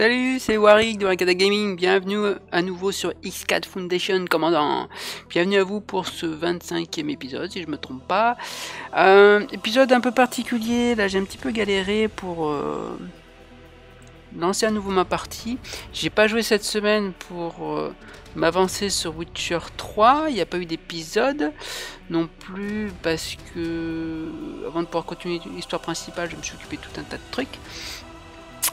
Salut, c'est Warwick de Rakata Gaming, bienvenue à nouveau sur X4 Foundation Commandant. Bienvenue à vous pour ce 25e épisode, si je me trompe pas. Un épisode un peu particulier, là j'ai un petit peu galéré pour euh, lancer à nouveau ma partie. J'ai pas joué cette semaine pour euh, m'avancer sur Witcher 3, il n'y a pas eu d'épisode non plus parce que avant de pouvoir continuer l'histoire principale, je me suis occupé de tout un tas de trucs.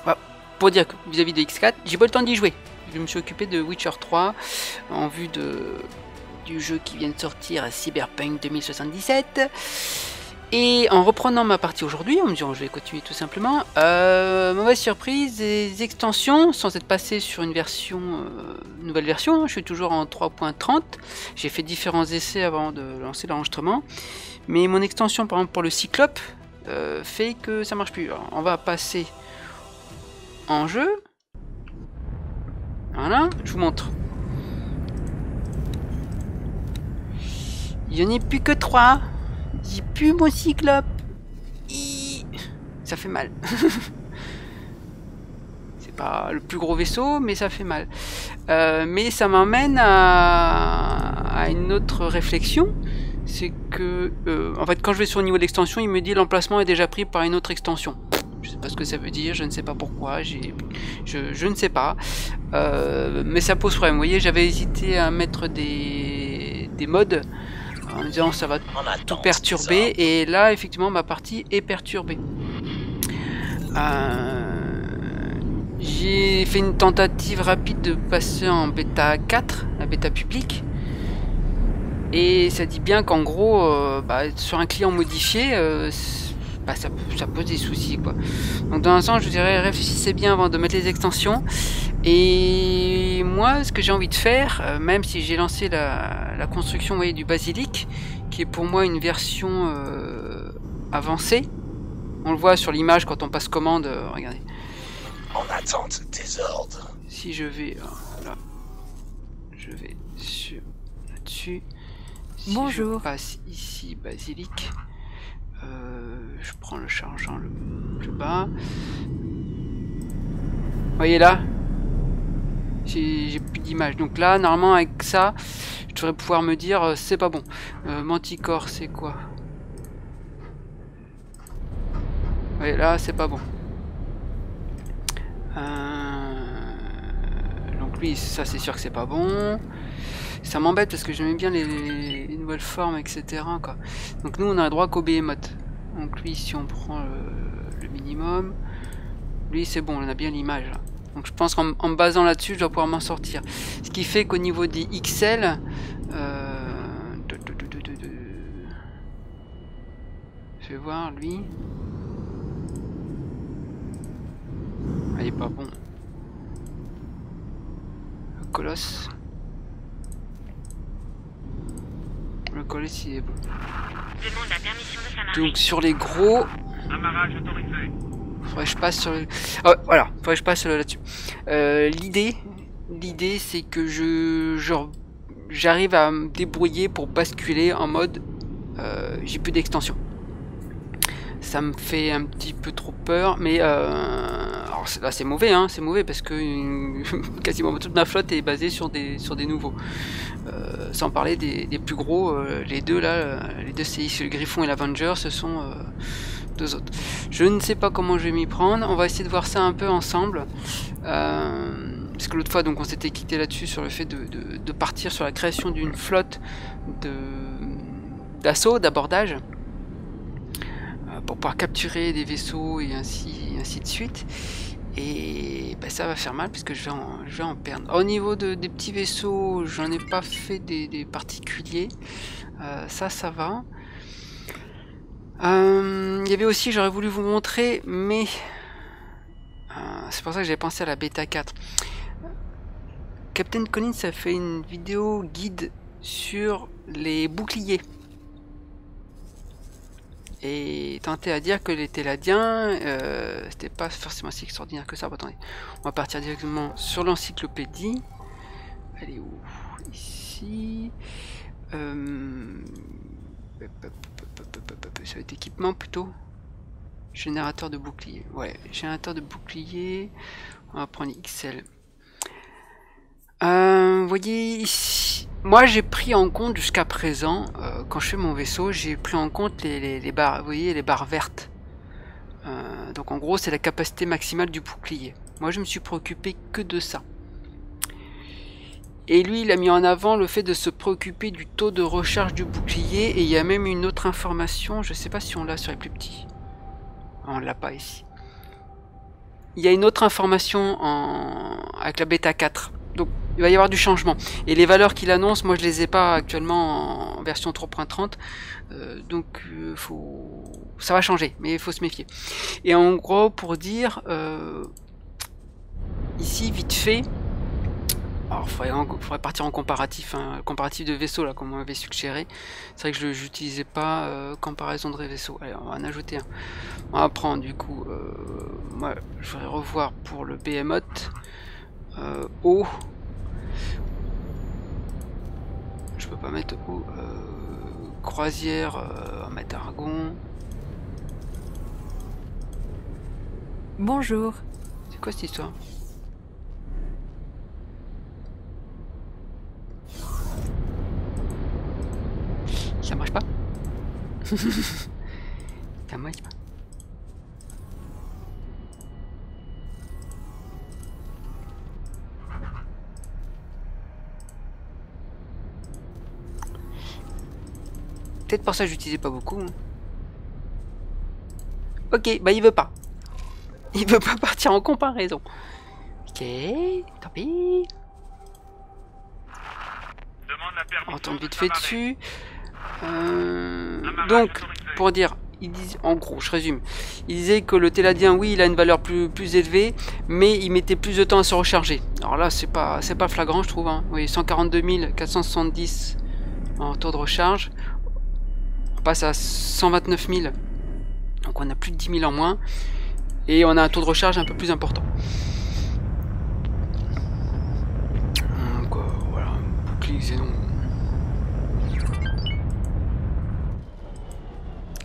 Voilà pour dire que vis-à-vis de X4, j'ai pas le temps d'y jouer. Je me suis occupé de Witcher 3 en vue de, du jeu qui vient de sortir à Cyberpunk 2077. Et en reprenant ma partie aujourd'hui, en me disant je vais continuer tout simplement, euh, mauvaise surprise, des extensions, sans être passé sur une version, euh, nouvelle version, je suis toujours en 3.30, j'ai fait différents essais avant de lancer l'enregistrement, mais mon extension par exemple pour le Cyclope euh, fait que ça marche plus. On va passer en jeu. Voilà, je vous montre. Il n'y en a plus que 3. J'ai plus mon cyclope. Ça fait mal. C'est pas le plus gros vaisseau, mais ça fait mal. Euh, mais ça m'emmène à... à, une autre réflexion. C'est que, euh, en fait, quand je vais sur le niveau d'extension, il me dit l'emplacement est déjà pris par une autre extension. Je sais pas ce que ça veut dire, je ne sais pas pourquoi, je, je ne sais pas. Euh, mais ça pose problème. Vous voyez, j'avais hésité à mettre des, des modes en me disant ça va tout perturber. Et là, effectivement, ma partie est perturbée. Euh, J'ai fait une tentative rapide de passer en bêta 4, la bêta publique. Et ça dit bien qu'en gros, euh, bah, sur un client modifié, euh, bah, ça, ça, pose des soucis quoi. Donc dans un sens je vous dirais réfléchissez bien avant de mettre les extensions. Et moi ce que j'ai envie de faire, euh, même si j'ai lancé la, la construction vous voyez, du basilic, qui est pour moi une version euh, avancée. On le voit sur l'image quand on passe commande, euh, regardez. En attente des ordres. Si je vais euh, là, je vais sur là-dessus. Si Bonjour. Je passe ici basilic. Euh, je prends le chargeant le plus bas. voyez là? J'ai plus d'image. Donc là, normalement, avec ça, je devrais pouvoir me dire euh, c'est pas bon. Euh, Manticore, c'est quoi? Voyez là, c'est pas bon. Donc lui, ça c'est sûr que c'est pas bon. Ça m'embête parce que j'aime bien les, les, nouvelles formes, etc. Quoi. Donc nous, on a un droit qu'au behemoth. Donc lui, si on prend le, le minimum, lui c'est bon, on a bien l'image. Donc je pense qu'en me basant là-dessus, je dois pouvoir m'en sortir. Ce qui fait qu'au niveau des XL, euh, je vais voir lui. Ah, il est pas bon. Le colosse. Colosse il est bon. Donc sur les gros. Faudrait que je passe sur le... oh, voilà, faudrait que je passe là-dessus. Euh, l'idée, l'idée c'est que je, j'arrive à me débrouiller pour basculer en mode euh, j'ai plus d'extension. Ça me fait un petit peu trop peur, mais euh, alors là c'est mauvais, hein, c'est mauvais parce que quasiment toute ma flotte est basée sur des sur des nouveaux. Euh, sans parler des, plus gros, euh, les deux là, les deux CI, le Griffon et l'Avenger, ce sont deux autres. Je ne sais pas comment je vais m'y prendre. On va essayer de voir ça un peu ensemble. Parce que l'autre fois, donc, on s'était quitté là-dessus sur le fait de, de, de, partir sur la création d'une flotte d'assaut, d'abordage, pour pouvoir capturer des vaisseaux et ainsi, ainsi de suite. Et ben, ça va faire mal puisque je vais en, je vais en perdre. Au niveau de, des petits vaisseaux, j'en ai pas fait des, des particuliers. Euh, ça, ça va. Euh, il y avait aussi, j'aurais voulu vous montrer, mais euh, c'est pour ça que j'avais pensé à la bêta 4. Captain Collins a fait une vidéo guide sur les boucliers. Et tenté à dire que les Téladiens, euh, c'était pas forcément si extraordinaire que ça. Attendez, on va partir directement sur l'encyclopédie. Elle est où? Ici. Ça va être équipement plutôt. Générateur de bouclier. Ouais, générateur de bouclier. On va prendre XL. Euh, vous voyez ici, moi j'ai pris en compte jusqu'à présent, euh, quand je fais mon vaisseau, j'ai pris en compte les, les, barres, vous voyez les barres vertes. Euh, donc en gros c'est la capacité maximale du bouclier. Moi je me suis préoccupé que de ça. Et lui, il a mis en avant le fait de se préoccuper du taux de recharge du bouclier. Et il y a même une autre information, je ne sais pas si on l'a sur les plus petits. On l'a pas ici. Il y a une autre information avec la bêta 4. Donc il va y avoir du changement. Et les valeurs qu'il annonce, moi je les ai pas actuellement en version 3.30. Euh, donc euh, faut... ça va changer, mais il faut se méfier. Et en gros, pour dire, euh, ici vite fait, alors, il faudrait, partir en comparatif, hein, comparatif de vaisseau, là, comme on m'avait suggéré. C'est vrai que je n'utilisais pas comparaison de vaisseau. Allez, on va en ajouter un. On va prendre, du coup, moi, je vais revoir pour le Behemoth. O. Je peux pas mettre O. Euh, croisière, va mettre Argon. Bonjour. C'est quoi cette histoire? Ça marche pas? Ça marche pas. Peut-être pour ça que j'utilisais pas beaucoup. Ok, bah il veut pas. Il veut pas partir en comparaison. Ok, tant pis. On tombe vite fait dessus. Euh, donc, pour dire, il en gros, je résume, il disait que le téladien, oui, il a une valeur plus, plus élevée, mais il mettait plus de temps à se recharger. Alors là, c'est pas, c'est pas flagrant, je trouve. Hein. Oui, 142 470 en taux de recharge. Passe à 129 000. Donc on a plus de 10 000 en moins. Et on a un taux de recharge un peu plus important. Donc euh, voilà, xénon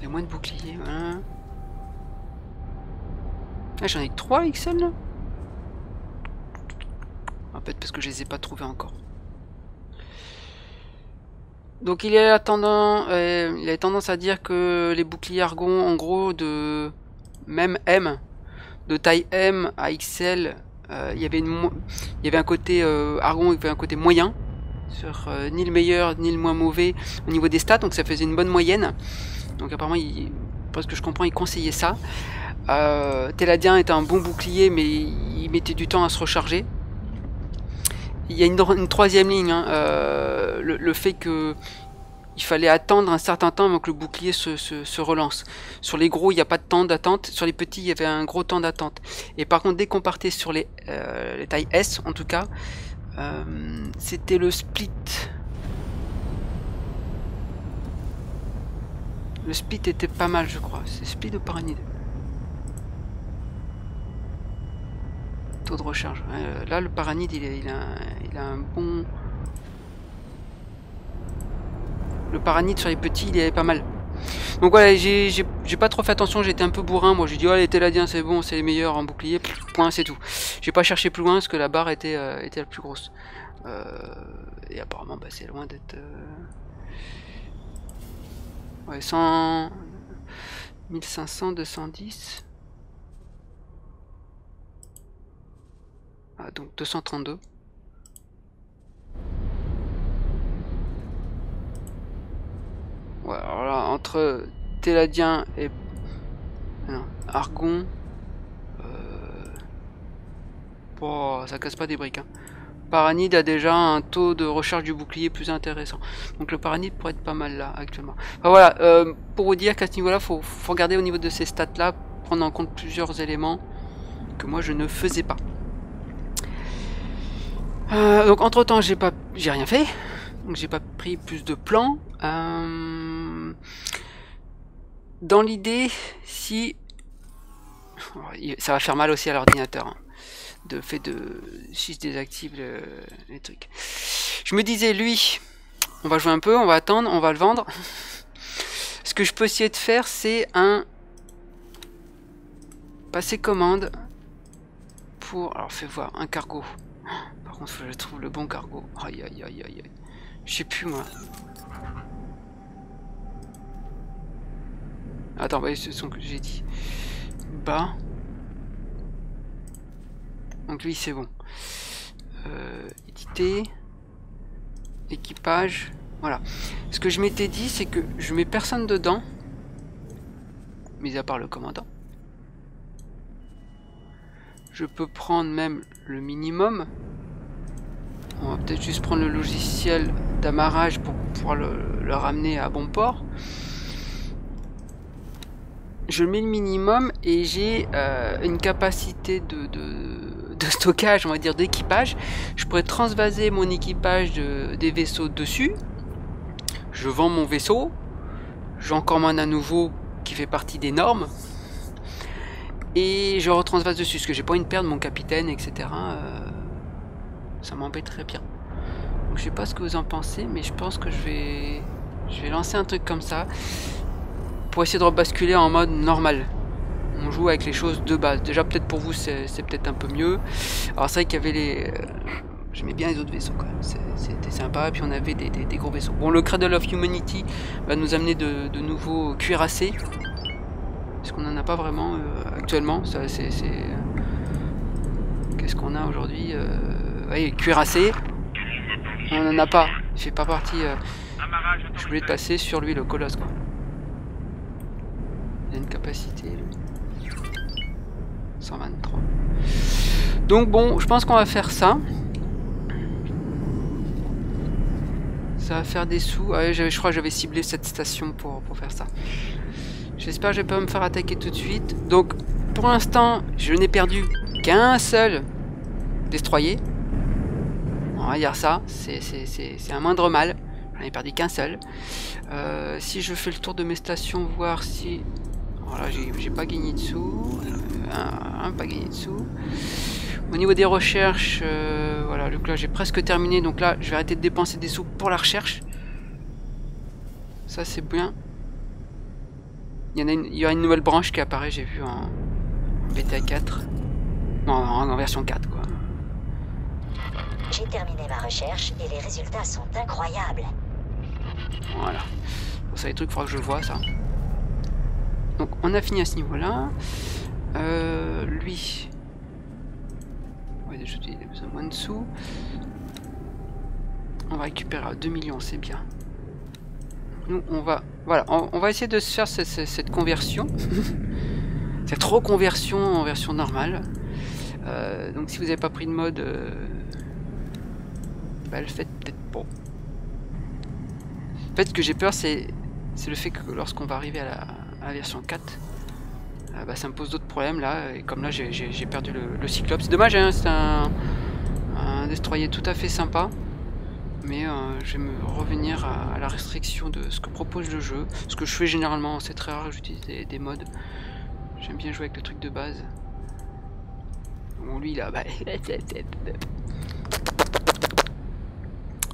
moins de boucliers. Ah, j'en ai que 3 XL ah, Peut-être parce que je les ai pas trouvés encore. Donc il a, tendance, euh, a tendance à dire que les boucliers argon, en gros, de même M, de taille M à XL, euh, il, y avait un côté euh, argon, il y avait un côté moyen, sur ni le meilleur ni le moins mauvais au niveau des stats, donc ça faisait une bonne moyenne. Donc apparemment, parce que je comprends, il conseillait ça. Teladien est un bon bouclier, mais il mettait du temps à se recharger. Il y a une, troisième ligne, hein, euh, le, fait que il fallait attendre un certain temps avant que le bouclier se, relance. Sur les gros, il n'y a pas de temps d'attente. Sur les petits, il y avait un gros temps d'attente. Et par contre, dès qu'on partait sur les, euh, les tailles S, en tout cas, euh, c'était le split Le speed était pas mal, je crois. C'est speed ou paranide De recharge. Euh, là, le paranide, il, il, a, il, a, un bon... Le paranide sur les petits, il est pas mal. Donc voilà, j'ai pas trop fait attention, j'étais un peu bourrin. Moi, j'ai dit, oh, les Téladiens, c'est bon, c'est les meilleurs en bouclier. Point, c'est tout. J'ai pas cherché plus loin parce que la barre était, euh, était la plus grosse. Euh, et apparemment, bah, c'est loin d'être... Ouais, 100... 1500, 210. Ah, donc 232. Ouais, alors là, entre Téladien et non, Argon, euh... ça casse pas des briques. Hein. Paranide a déjà un taux de recharge du bouclier plus intéressant. Donc le Paranide pourrait être pas mal là actuellement. voilà, euh, pour vous dire qu'à ce niveau-là, faut, faut regarder au niveau de ces stats-là, prendre en compte plusieurs éléments que moi je ne faisais pas. Euh, donc entre temps, j'ai pas, j'ai rien fait. Donc j'ai pas pris plus de plans. Euh, dans l'idée, si ça va faire mal aussi à l'ordinateur. Hein de fait de si je désactive les trucs. Je me disais lui, on va jouer un peu, on va attendre, on va le vendre. Ce que je peux essayer de faire, c'est un passer commande pour... Alors fais voir, un cargo. Par contre, faut que je trouve le bon cargo. Aïe aïe aïe aïe aïe. Je sais plus moi. Attends, voyez ce son que j'ai dit. Bas. Donc lui c'est bon. Euh, éditer. Équipage. Voilà. Ce que je m'étais dit c'est que je mets personne dedans. Mis à part le commandant. Je peux prendre même le minimum. On va peut-être juste prendre le logiciel d'amarrage pour pouvoir le, ramener à bon port. Je mets le minimum et j'ai euh, une capacité de, stockage, on va dire d'équipage. Je pourrais transvaser mon équipage des vaisseaux dessus. Je vends mon vaisseau. J'en commande un nouveau qui fait partie des normes et je retransvase dessus, parce que j'ai pas perte de mon capitaine, etc. ça m'embête très bien. Donc je sais pas ce que vous en pensez, mais je pense que je vais, je vais lancer un truc comme ça pour essayer de rebasculer en mode normal. On joue avec les choses de base. Déjà peut-être pour vous c'est peut-être un peu mieux. Alors c'est vrai qu'il y avait les... Euh, j'aimais bien les autres vaisseaux quand même, c'était sympa, puis on avait des, gros vaisseaux. Bon, le Cradle of Humanity va nous amener de, nouveaux cuirassés, parce qu'on n'en a pas vraiment euh, actuellement? c'est, Qu'est-ce qu'on a aujourd'hui euh... Oui, cuirassé. On n'en a pas. Il fait pas partie. Euh, je voulais passer sur lui, le colosse, quoi. Il a une capacité, lui. 123. Donc bon, je pense qu'on va faire ça. Ça va faire des sous. Ah je crois que j'avais ciblé cette station pour, pour faire ça. J'espère que je vais pas me faire attaquer tout de suite. Donc, pour l'instant, je n'ai perdu qu'un seul destroyer. On va dire ça, c'est un moindre mal. J'en ai perdu qu'un seul. Euh, si je fais le tour de mes stations, voir si... Voilà, j'ai pas gagné de sous. Euh, un, pas gagné de sous. Au niveau des recherches, euh, voilà, le là j'ai presque terminé. Donc là, je vais arrêter de dépenser des sous pour la recherche. Ça c'est bien. Il y, en a une, nouvelle branche qui apparaît, j'ai vu en, bêta 4. Non, en, version 4, quoi. J'ai terminé ma recherche et les résultats sont incroyables. Voilà. Bon, ça, les trucs, il faudra que je vois, ça. Donc, on a fini à ce niveau-là. Euh, lui. Ouais, déjà, il a besoin de moins de sous. On va récupérer à 2 millions, c'est bien. Nous, on va voilà, on, va essayer de se faire cette, conversion. cette reconversion en version normale. Euh, donc si vous n'avez pas pris de mode, euh, bah, le faites peut-être pas. En fait, ce que j'ai peur, c'est le fait que lorsqu'on va arriver à la, version 4, euh, bah, ça me pose d'autres problèmes là. Et comme là, j'ai perdu le, Cyclope. C'est dommage, hein, c'est un, destroyer tout à fait sympa mais euh, je vais me revenir à, la restriction de ce que propose le jeu. Ce que je fais généralement, c'est très rare, j'utilise des, modes. J'aime bien jouer avec le truc de base. Bon, lui là, bah,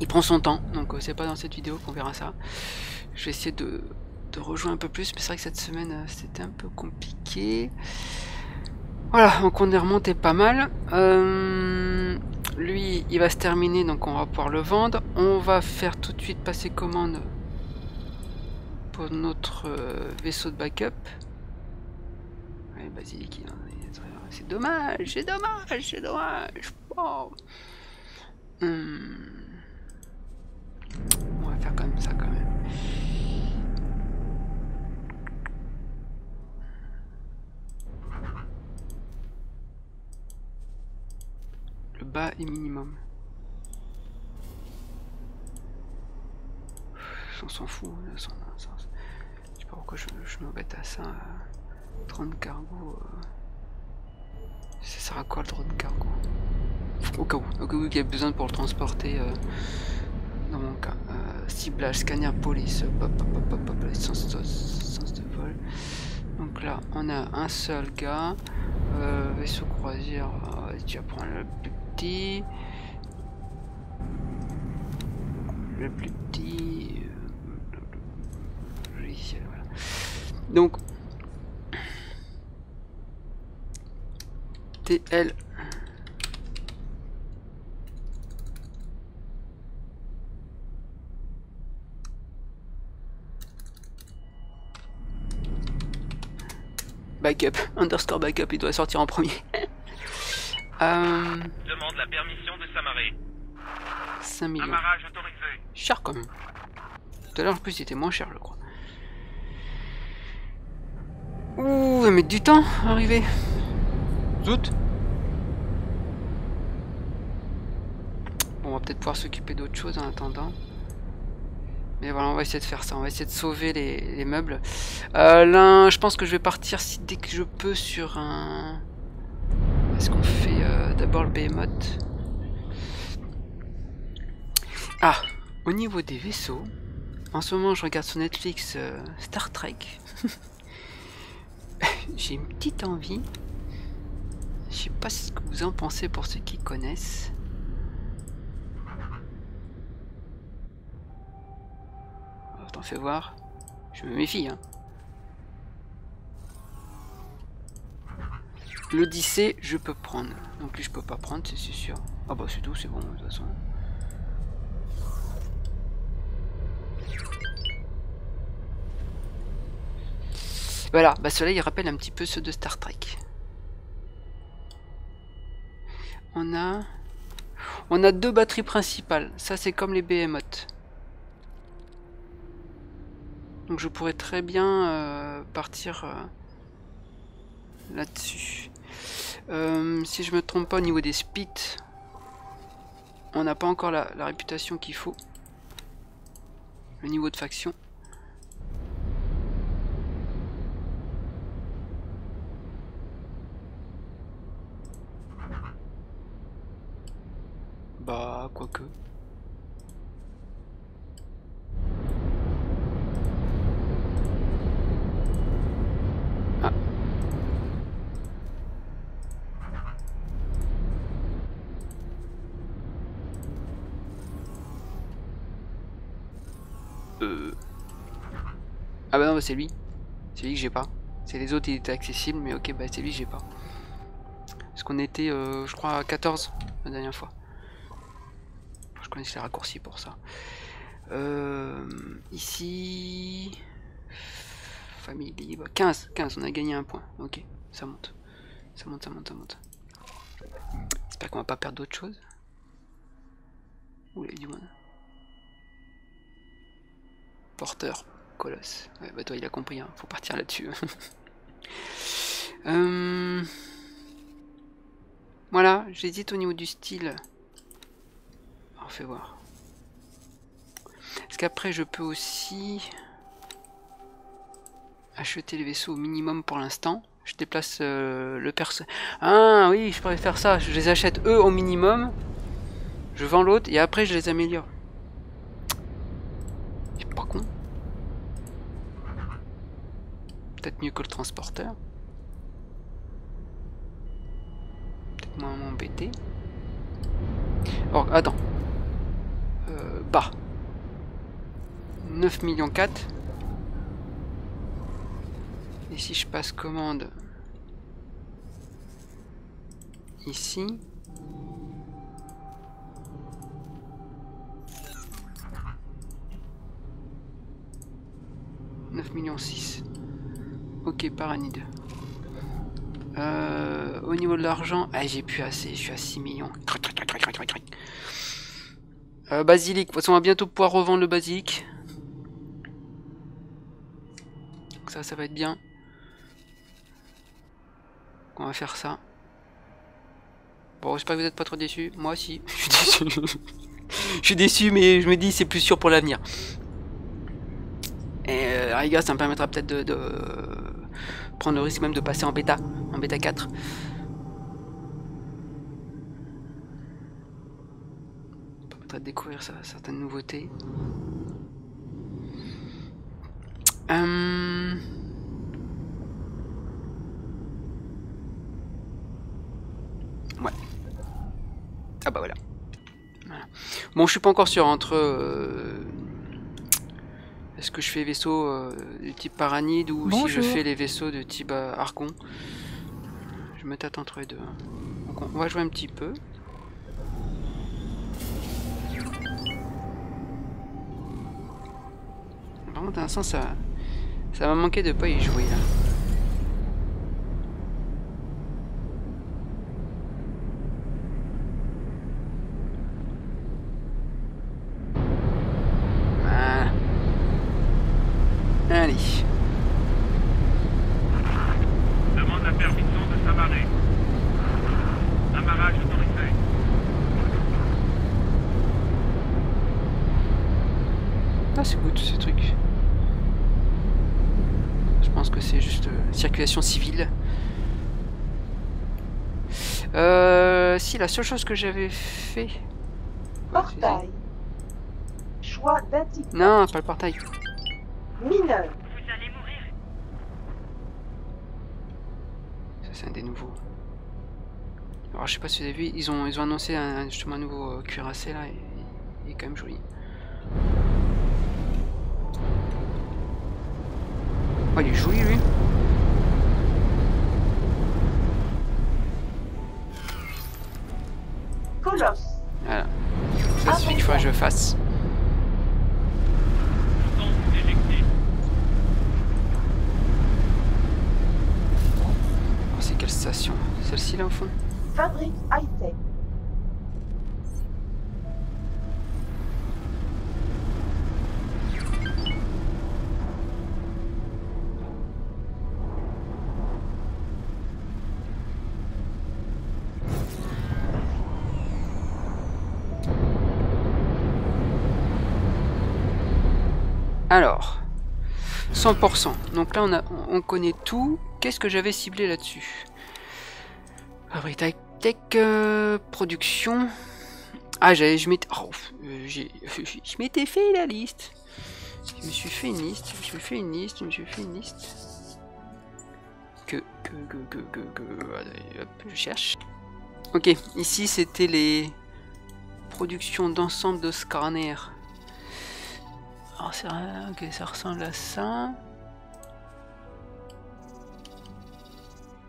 il prend son temps, donc euh, c'est pas dans cette vidéo qu'on verra ça. Je vais essayer de, rejouer un peu plus, mais c'est vrai que cette semaine euh, c'était un peu compliqué. Voilà, donc on est remonté pas mal. Euh, lui, il va se terminer, donc on va pouvoir le vendre. On va faire tout de suite passer commande pour notre vaisseau de backup. C'est dommage, c'est dommage, c'est dommage. Hmm. On va faire comme ça quand même. Le bas est minimum. On s'en fout. Je sais pas pourquoi je, je m'embête à ça. 30 cargo. Euh. Ça sert à quoi le drone cargo Au cas où. Au cas où il y a besoin pour le transporter. Euh, dans mon cas. Euh, ciblage, scanner, police. Hop, hop, hop, hop, sens, de vol. Donc là, on a un seul gars. vaisseau croisière. tu vas prendre le le plus petit logiciel voilà. donc TL Backup, underscore backup, il doit sortir en premier. euh, Demande la permission de s'amarrer. 5 millions. Amarrage autorisé. Cher quand même. Tout à l'heure en plus il était moins cher je crois. Ouh, va mettre du temps à arriver. Zout. Bon, on va peut-être pouvoir s'occuper d'autre chose en attendant. Mais voilà, on va essayer de faire ça. On va essayer de sauver les, les meubles. Euh, là, je pense que je vais partir si, dès que je peux sur un... Est-ce qu'on fait euh, d'abord le behemoth? Ah, au niveau des vaisseaux, en ce moment je regarde sur Netflix euh, Star Trek. J'ai une petite envie. Je sais pas ce que vous en pensez pour ceux qui connaissent. T'en fais voir. Je me méfie. Hein. L'Odyssée, je peux prendre. Donc lui, je peux pas prendre, c'est c'est sûr. Ah bah c'est tout, c'est bon de toute façon. Voilà, bah cela il rappelle un petit peu ceux de Star Trek. On a... On a deux batteries principales. Ça c'est comme les behemoths. Donc je pourrais très bien euh, partir euh, là-dessus. Euh, si je me trompe pas au niveau des spits, on n'a pas encore la, la réputation qu'il faut. Le niveau de faction. Bah, quoique. Ah bah non, bah c'est lui. C'est lui que j'ai pas. C'est les autres, il était accessible, mais ok, bah c'est lui que j'ai pas. Parce qu'on était, euh, je crois, à 14 la dernière fois. Je connais les raccourcis pour ça. Euh, ici... Famille libre. 15, 15, on a gagné un point. Ok, ça monte. Ça monte, ça monte, ça monte. J'espère qu'on va pas perdre d'autres choses. Ouh, il du monde. Porteur, colosse. Ouais, bah toi, il a compris, hein. faut partir là-dessus. euh... Voilà, j'hésite au niveau du style. On fait voir. Est-ce qu'après je peux aussi acheter les vaisseaux au minimum pour l'instant Je déplace euh, le perso. Ah oui, je pourrais faire ça. Je les achète eux au minimum. Je vends l'autre et après je les améliore. C'est pas con. Peut-être mieux que le transporteur. Peut-être moins m'embêter. Oh, attends. Euh, bas. 9 millions 4. Et si je passe commande ici. « 9 millions 6. Ok, paranide. Euh, au niveau de l'argent, ah, j'ai plus assez, je suis à 6 millions. Euh, basilic, de toute façon on va bientôt pouvoir revendre le basilic. Donc ça, ça va être bien. On va faire ça. Bon, j'espère que vous n'êtes pas trop déçus. Moi aussi, je suis déçu. mais je me dis c'est plus sûr pour l'avenir. Et euh, à rigueur, ça me permettra peut-être de, prendre le risque même de passer en bêta, en bêta 4. Ça permettra de découvrir certaines nouveautés. Hum... Ouais. Ah bah voilà. voilà. Bon, je suis pas encore sûr entre... Euh, Est-ce que je fais vaisseau euh, de type Paranide ou si je fais les vaisseaux de type euh, Archon? Je me tâte entre les deux. hein. Donc on va jouer un petit peu. Par contre, à l'instant, ça, ça m'a manqué de pas y jouer là. Ah, c'est good ces trucs. Je pense que c'est juste euh, circulation civile. Euh, si, la seule chose que j'avais fait... Portail. Choix d'indiquer. Non, pas le portail. Mineur. Vous allez mourir. Ça, c'est un des nouveaux. Alors, je sais pas si vous avez vu, ils ont, ils ont annoncé un, justement un nouveau euh, cuirassé là, et, il est quand même joli. Oh, il est joli lui. Colosse. Voilà. Ça, c'est celui qu'il faudrait que je fasse. Oh, c'est quelle station? Celle-ci là au fond? Fabrique high-tech. Alors, 100%. Donc là, on, a, on connaît tout. Qu'est-ce que j'avais ciblé là-dessus? Fabrique Tech, euh, production. Ah, je m'étais, oh, euh, fait la liste. Je me suis fait une liste. Je me suis fait une liste. Je me suis fait une liste. Que, que, que, que, que, que- hop, je cherche. Ok, ici c'était les productions d'ensemble de scanners. Alors c'est rien, ok, ça ressemble à ça.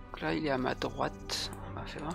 Donc là il est à ma droite. On va faire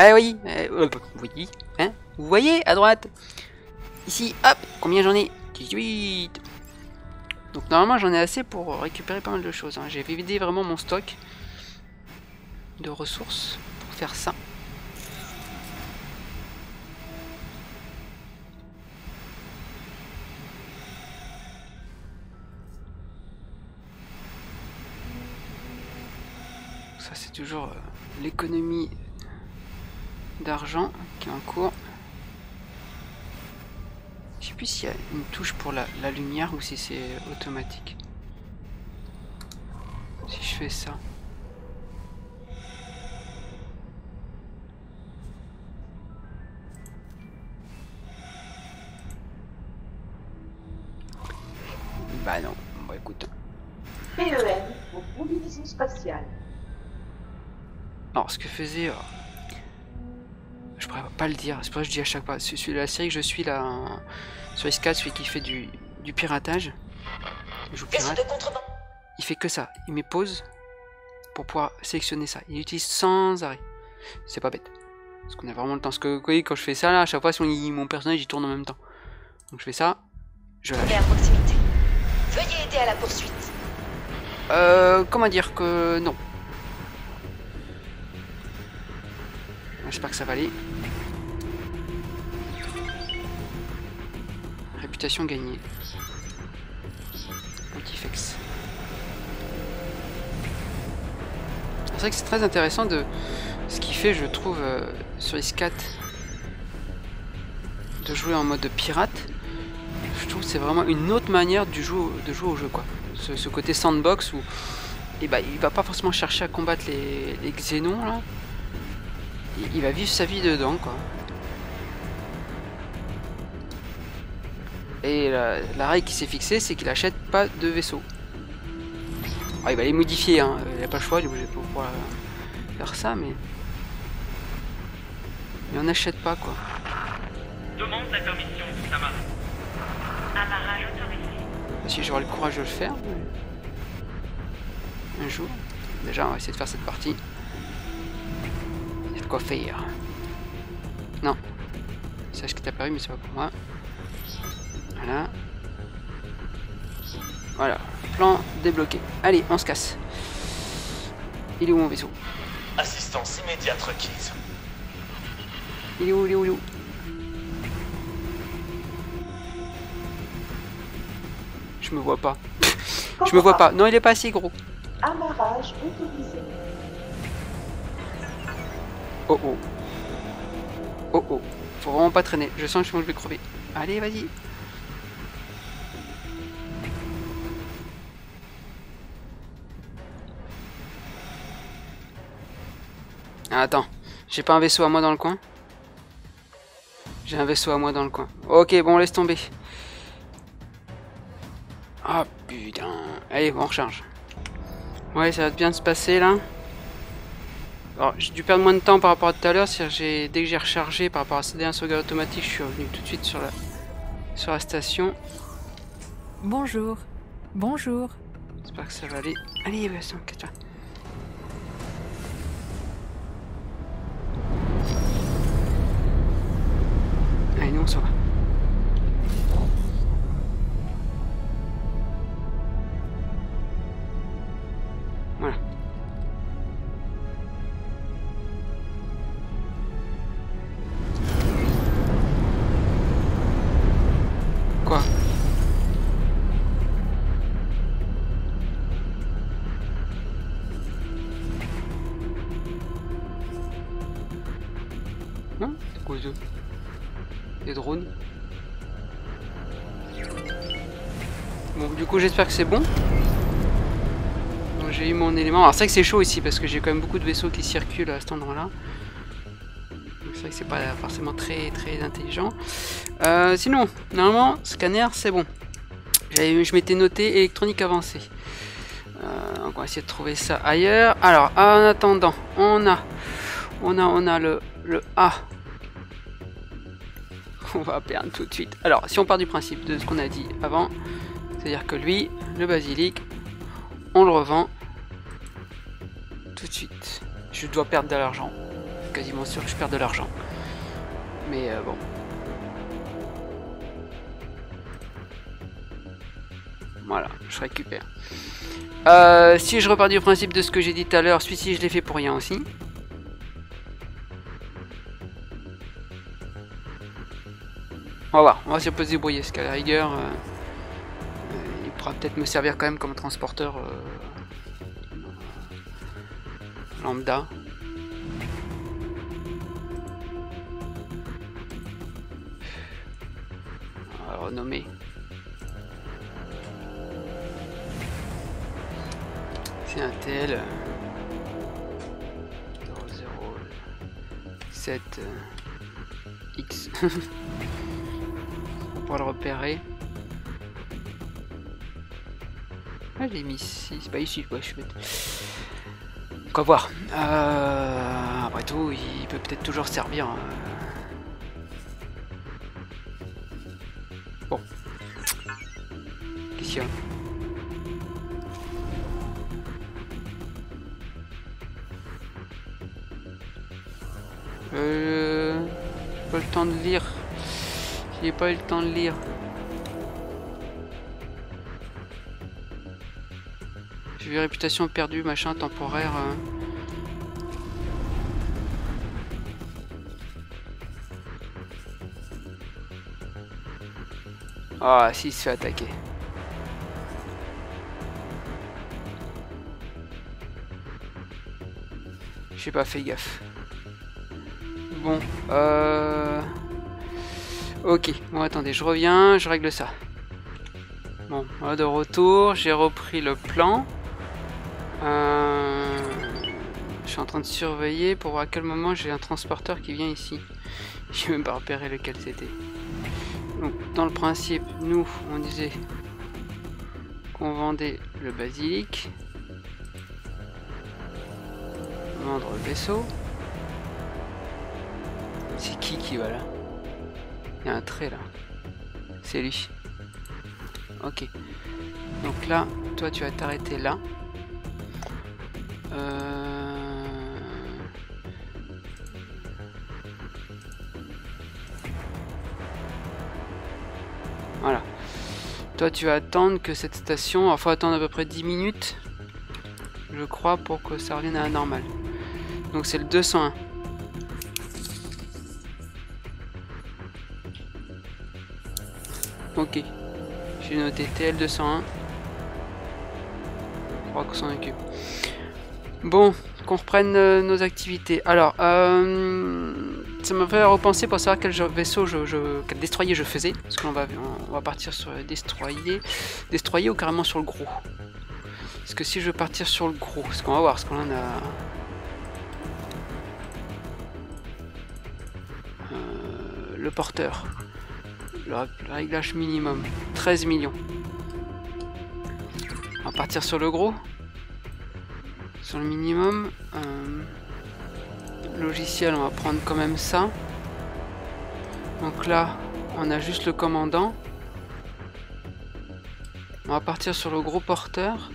Ah oui, euh, voyez, hein Vous voyez à droite Ici, hop, combien j'en ai? 18 Donc normalement j'en ai assez pour récupérer pas mal de choses. hein. J'ai vidé vraiment mon stock de ressources pour faire ça. Ça c'est toujours euh, l'économie d'argent qui est en cours. Je sais plus s'il y a une touche pour la, la lumière ou si c'est automatique. Si je fais ça. Bah non, bon écoute. PEM pour combinaison spatiale. Alors, ce que faisait. Je pourrais pas le dire, c'est pour ça que je dis à chaque fois. Celui de la série que je suis là sur S4, celui qui fait du, du piratage. Il joue pirate. fait que ça. Il met pause pour pouvoir sélectionner ça. Il utilise sans arrêt. C'est pas bête. Parce qu'on a vraiment le temps. Parce que vous voyez, quand je fais ça là, à chaque fois, il- mon personnage il tourne en même temps. Donc je fais ça. Je lâche. À proximité. Veuillez aider à la poursuite. Euh, comment dire que non. J'espère que ça va aller. Réputation gagnée. Pontifex. C'est vrai que c'est très intéressant de ce qui fait, je trouve, euh, sur Is4 de jouer en mode pirate. Je trouve que c'est vraiment une autre manière de jouer au jeu, quoi. Ce, côté sandbox où eh ben, il va pas forcément chercher à combattre les, les xénons là. Il- il va vivre sa vie dedans, quoi. Et la, la règle qui s'est fixée, c'est qu'il achète pas de vaisseau. Ah, il va les modifier, hein. il a pas le choix, il est obligé de pouvoir euh, faire ça, mais... Il en achète pas, quoi. Demande la permission, Samara. Amarrage autorisé. Si j'aurai le courage de le faire. mais- Un jour. Déjà, on va essayer de faire cette partie. De quoi faire. Non. Sache qui est apparu, mais c'est pas pour moi. Voilà. Voilà. Plan débloqué. Allez, on se casse. Il est où mon vaisseau? Assistance immédiate requise. Il est où Il est où Il est où? Je me vois pas. Je me vois pas. Non, il est pas assez gros. Amarrage autorisé. Oh oh. Oh oh. Faut vraiment pas traîner. Je sens que je vais crever. Allez, vas-y. Ah, attends. J'ai pas un vaisseau à moi dans le coin? J'ai un vaisseau à moi dans le coin. Ok, bon, laisse tomber. Ah putain. Allez, on recharge. Ouais, ça va bien se passer là. Alors, j'ai dû perdre moins de temps par rapport à tout à l'heure. Dès que j'ai rechargé par rapport à CD1 sauvegarde automatique, je suis revenu tout de suite sur la, sur la station. Bonjour. Bonjour. J'espère que ça va aller. Allez, Vincent, casse-toi. Allez, nous on s'en va. J'espère que c'est bon. J'ai eu mon élément. Alors, c'est vrai que c'est chaud ici parce que j'ai quand même beaucoup de vaisseaux qui circulent à cet endroit-là. C'est vrai que c'est pas forcément très très intelligent. Euh, sinon, normalement, scanner, c'est bon. Je m'étais noté électronique avancée. Euh, on va essayer de trouver ça ailleurs. Alors, en attendant, on a, on a, on a le, le A. On va perdre tout de suite. Alors, si on part du principe de ce qu'on a dit avant, c'est-à-dire que lui, le basilic, on le revend tout de suite. Je dois perdre de l'argent. Quasiment sûr que je perds de l'argent. Mais euh, bon. Voilà, je récupère. Euh, si je repars du principe de ce que j'ai dit tout à l'heure, celui-ci je l'ai fait pour rien aussi. On va voir, on va si on peut se débrouiller, parce qu'à la rigueur, euh, peut-être me servir quand même comme transporteur euh, lambda. Renommer. C'est un tel. euh, 007 euh, X. On pourra le repérer. Ah, je l'ai mis ici. C'est pas ici, ouais, je suis bête. Donc, voir. Euh, après tout, il peut peut-être toujours servir. euh. Bon. Qu'est-ce qu'il y a? Euh, j'ai pas le temps de lire. J'ai pas eu le temps de lire. Réputation perdue, machin temporaire. euh. Ah, si, il se fait attaquer. J'ai pas fait gaffe. Bon, euh... Ok, bon attendez, je reviens, je règle ça. Bon, de retour, j'ai repris le plan. Euh... Je suis en train de surveiller pour voir à quel moment j'ai un transporteur qui vient ici. J'ai même pas repéré lequel c'était. Donc dans le principe, nous on disait qu'on vendait le basilic. Vendre le vaisseau. C'est qui qui va là? Il y a un trait là. C'est lui. Ok. Donc là, toi tu vas t'arrêter là. Euh... Voilà. Toi tu vas attendre que cette station... Il faut attendre à peu près 10 minutes. Je crois pour que ça revienne à la normale. Donc c'est le 201. Ok. J'ai noté TL201. Je crois qu'on s'en occupe. Bon, qu'on reprenne euh, nos activités. Alors, euh, ça m'a fait repenser pour savoir quel vaisseau, je, quel destroyer je faisais. Parce qu'on va, partir sur le destroyer. Ou carrément sur le gros. Parce que si je veux partir sur le gros, ce qu'on va voir, parce qu'on a... Euh, le porteur. Le réglage minimum. 13 millions. On va partir sur le gros. Sur le minimum. euh, logiciel, on va prendre quand même ça. Donc là, on a juste le commandant. On va partir sur le gros porteur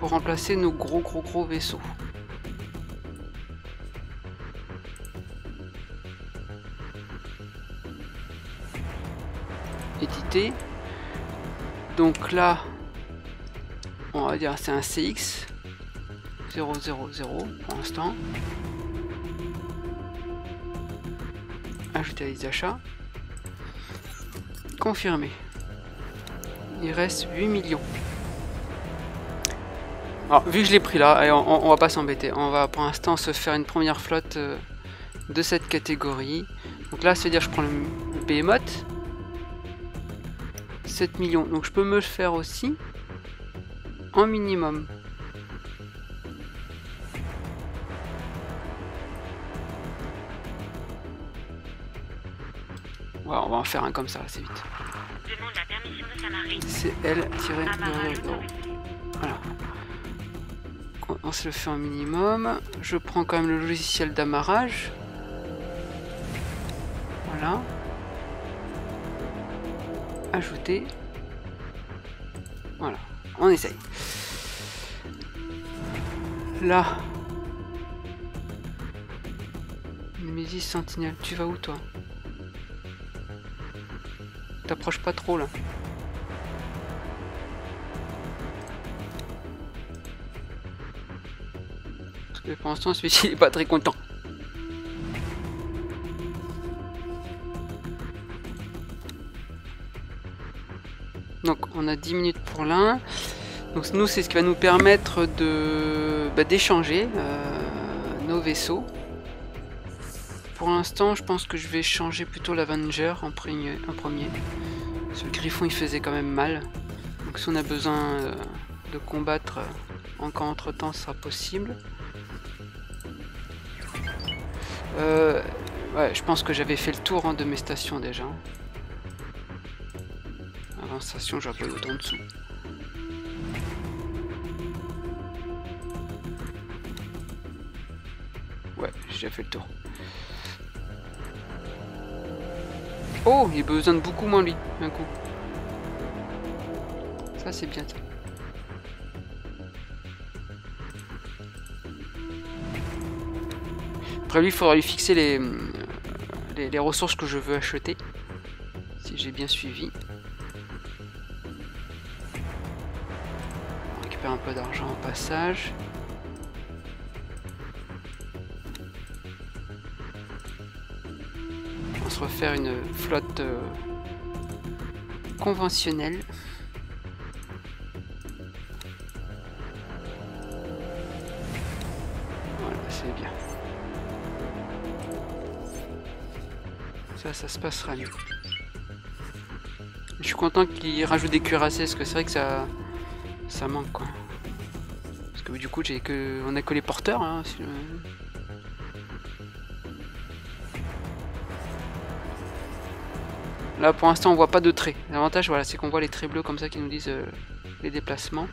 pour remplacer nos gros gros gros vaisseaux. Éditer. Donc là, on va dire c'est un CX 000 pour l'instant. Ajouter à les achats. Confirmer. Il reste 8 millions. Alors, vu que je l'ai pris là, on, va pas s'embêter. On va pour l'instant se faire une première flotte euh, de cette catégorie. Donc là, c'est-à-dire je prends le, le Behemoth. 7 millions. Donc je peux me le faire aussi en minimum. Ouais, on va en faire un comme ça, c'est vite. C'est Amarrage de- autorisé. Voilà. On- se le fait en minimum. Je prends quand même le logiciel d'amarrage. Voilà. Ajouter. Voilà. On essaye. Là. Némésis Sentinelle, tu vas où toi? T'approches pas trop là. Parce que pour l'instant, celui-ci est pas très content. Donc on a 10 minutes pour l'un. Donc nous c'est ce qui va nous permettre de bah, d'échanger euh, nos vaisseaux. Pour l'instant je pense que je vais changer plutôt l'Avenger en, premier- le Griffon il faisait quand même mal. Donc si on a besoin euh, de combattre euh, encore entre temps ce sera possible. Euh, ouais, je pense que j'avais fait le tour hein, de mes stations déjà. Avant station, j'aurais pas eu autant de sous. Ouais, j'ai fait le tour. Oh, il a besoin de beaucoup moins lui, d'un coup. Ça c'est bien ça. Après lui, il faudra lui fixer les, euh, les ressources que je veux acheter. Si j'ai bien suivi. On récupère un peu d'argent au passage. Se refaire une flotte euh, conventionnelle. Voilà, c'est bien. Ça, ça se passera mieux. Je suis content qu'il rajoute des cuirassés, parce que c'est vrai que ça, ça manque quoi. Parce que du coup, j'ai que, on a que les porteurs. Hein, Là, pour l'instant, on voit pas de traits. L'avantage, voilà, c'est qu'on voit les traits bleus comme ça qui nous disent euh, les déplacements.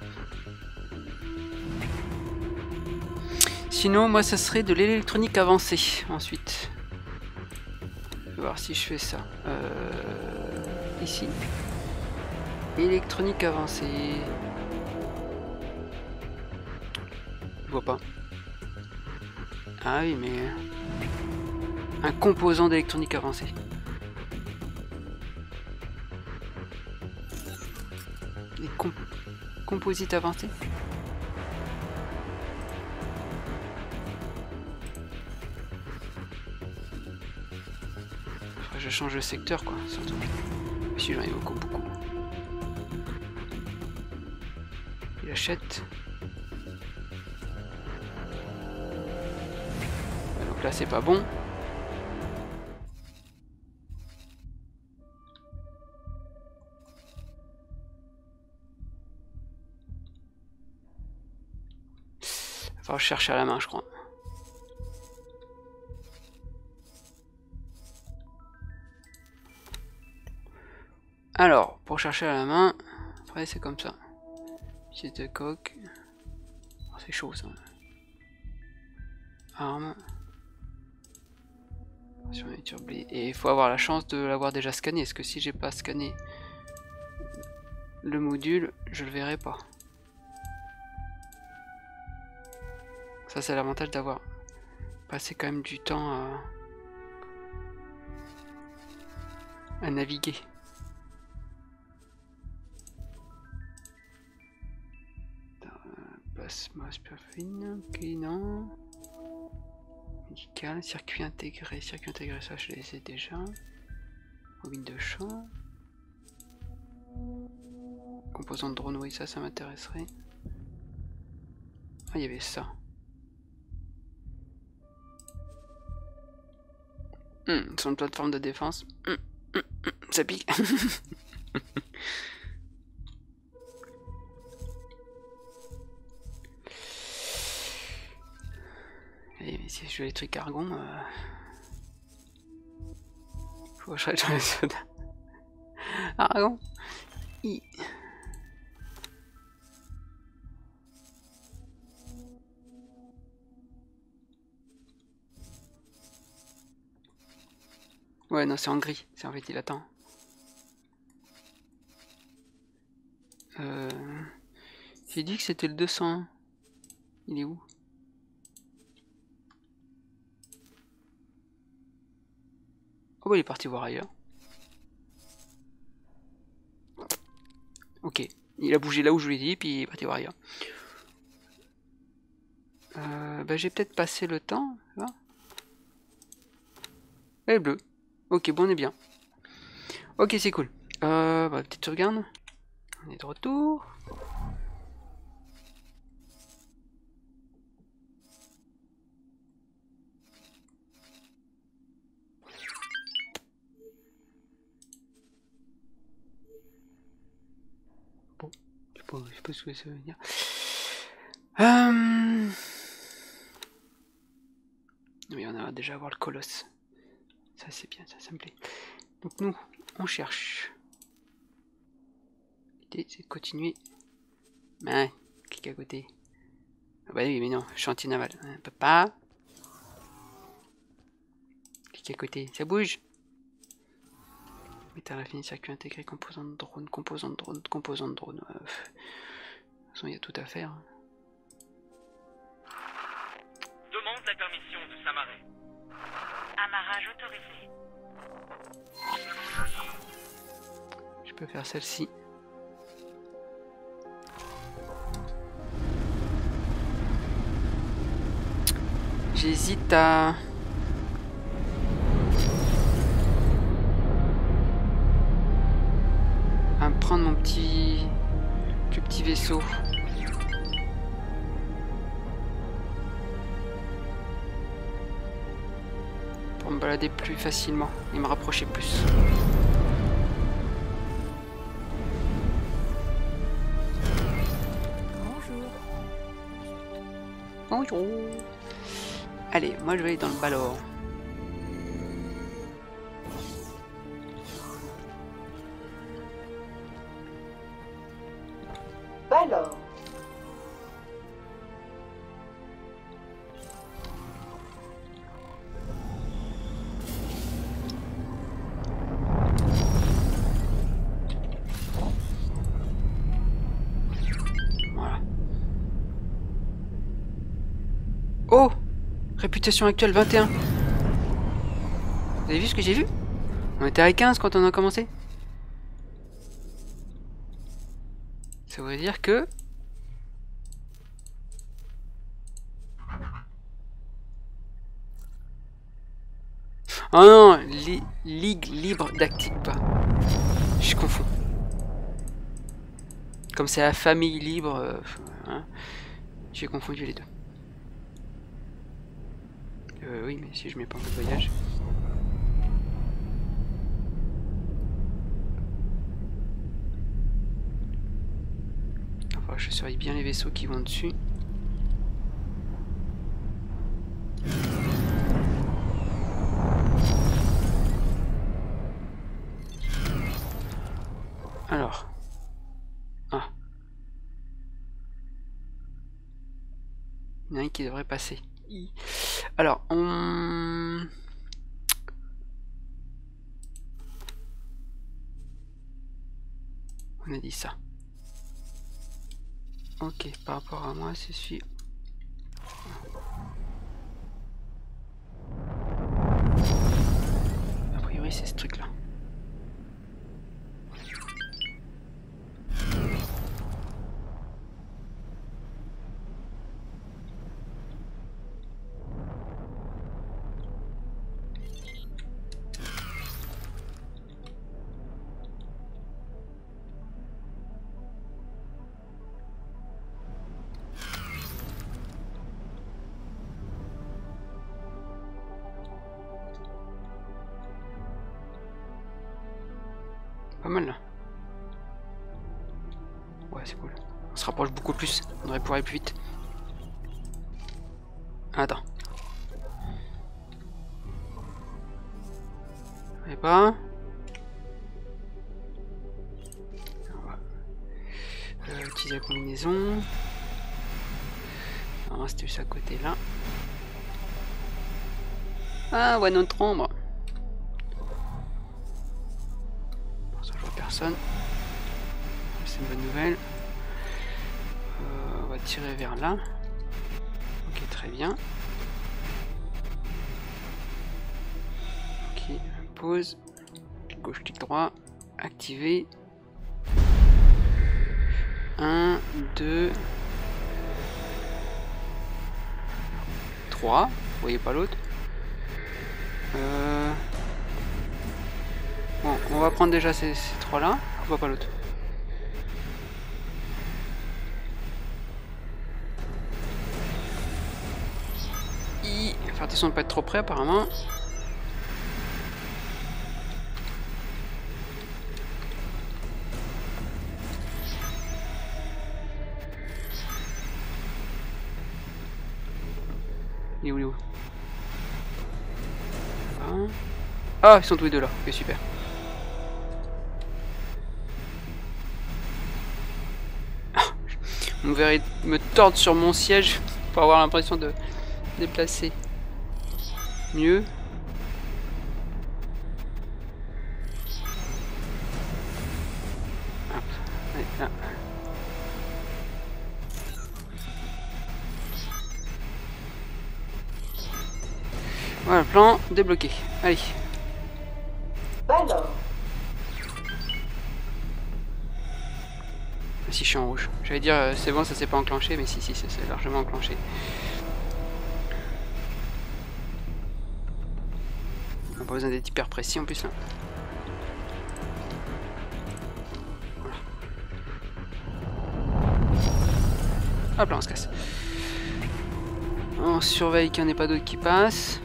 Sinon, moi, ça serait de l'électronique avancée ensuite. Je vais voir si je fais ça. Euh, ici. Électronique avancée. Je vois pas. Ah oui, mais... Un composant d'électronique avancée. Avancés Faudrait que je change de secteur quoi, surtout. Si j'en ai beaucoup, beaucoup. Il achète. Ouais, donc là c'est pas bon. Faut que je cherche à la main je crois. Alors, pour chercher à la main, après c'est comme ça. Pièce de coque. Oh, c'est chaud ça. Arme. Sur. Et il faut avoir la chance de l'avoir déjà scanné. Parce que si j'ai pas scanné le module, je le verrai pas. Ça c'est l'avantage d'avoir passé quand même du temps à, à naviguer. Plasma superfine, ok non. Médical, circuit intégré, circuit intégré, ça je les ai déjà. Bobine de champ. Composant de drone, oui ça, ça m'intéresserait. Ah il y avait ça. Hmm, sur une plateforme de défense. Hmm, hmm, hmm, ça pique. Si je veux les trucs argon, euh... faut que je dans les sodas. Argon. I. Ouais, non, c'est en gris. C'est en fait, il attend. Euh... J'ai dit que c'était le 201. Il est où? Oh bah il est parti voir ailleurs. Ok, il a bougé là où je lui ai dit, puis il est parti voir ailleurs. Euh, bah j'ai peut-être passé le temps, là. Elle est bleue. Ok, bon on est bien. Ok, c'est cool. Euh, bah petite sauvegarde. On est de retour. Je sais pas, je sais pas ce que ça veut dire. Euh... Oui, on a déjà à voir le colosse. Ça c'est bien, ça, ça me plaît. Donc nous, on cherche. L'idée c'est de continuer. Ouais, clique à côté. Ah bah oui, mais non, chantier naval. Peut pas. Clique à côté, ça bouge. Métal raffiné, circuit intégré, composant de drone, composant de drone, composant de drone. Euh, de toute façon, il y a tout à faire. Je peux faire celle-ci. J'hésite à... à prendre mon petit... petit vaisseau. Balader plus facilement et me rapprocher plus. Bonjour. Bonjour. Allez, moi je vais aller dans le ballon. Actuelle 21. Vous avez vu ce que j'ai vu? On était à 15 quand on a commencé. Ça veut dire que... Oh non li- Ligue libre d'actifs. Je confonds. Comme c'est la famille libre, euh, hein, j'ai confondu les deux. Oui, mais si je mets pas en voyage. Enfin, je surveille bien les vaisseaux qui vont dessus. Alors. Ah. Il y en a qui devrait passer. Alors, on... rapport aller plus vite. Attends. Et pas. On euh, utiliser la combinaison. Non, c'était juste à côté là. Ah, ouais, notre ombre. Activer. 1, 2, 3. Vous voyez pas l'autre euh... Bon, on va prendre déjà ces, ces trois-là. On voit pas l'autre. Faire attention de pas être trop près apparemment. Ah, ils sont tous les deux là. Ok, super. Ah, On verrait me tordre sur mon siège pour avoir l'impression de déplacer. Mieux. Là. Voilà, plan débloqué. Allez. Rouge. J'allais dire euh, c'est bon, ça s'est pas enclenché, mais si, si, ça s'est largement enclenché. On n'a pas besoin d'être hyper précis en plus là. Voilà. Hop là, on se casse. On surveille qu'il n'y en ait pas d'autres qui passent.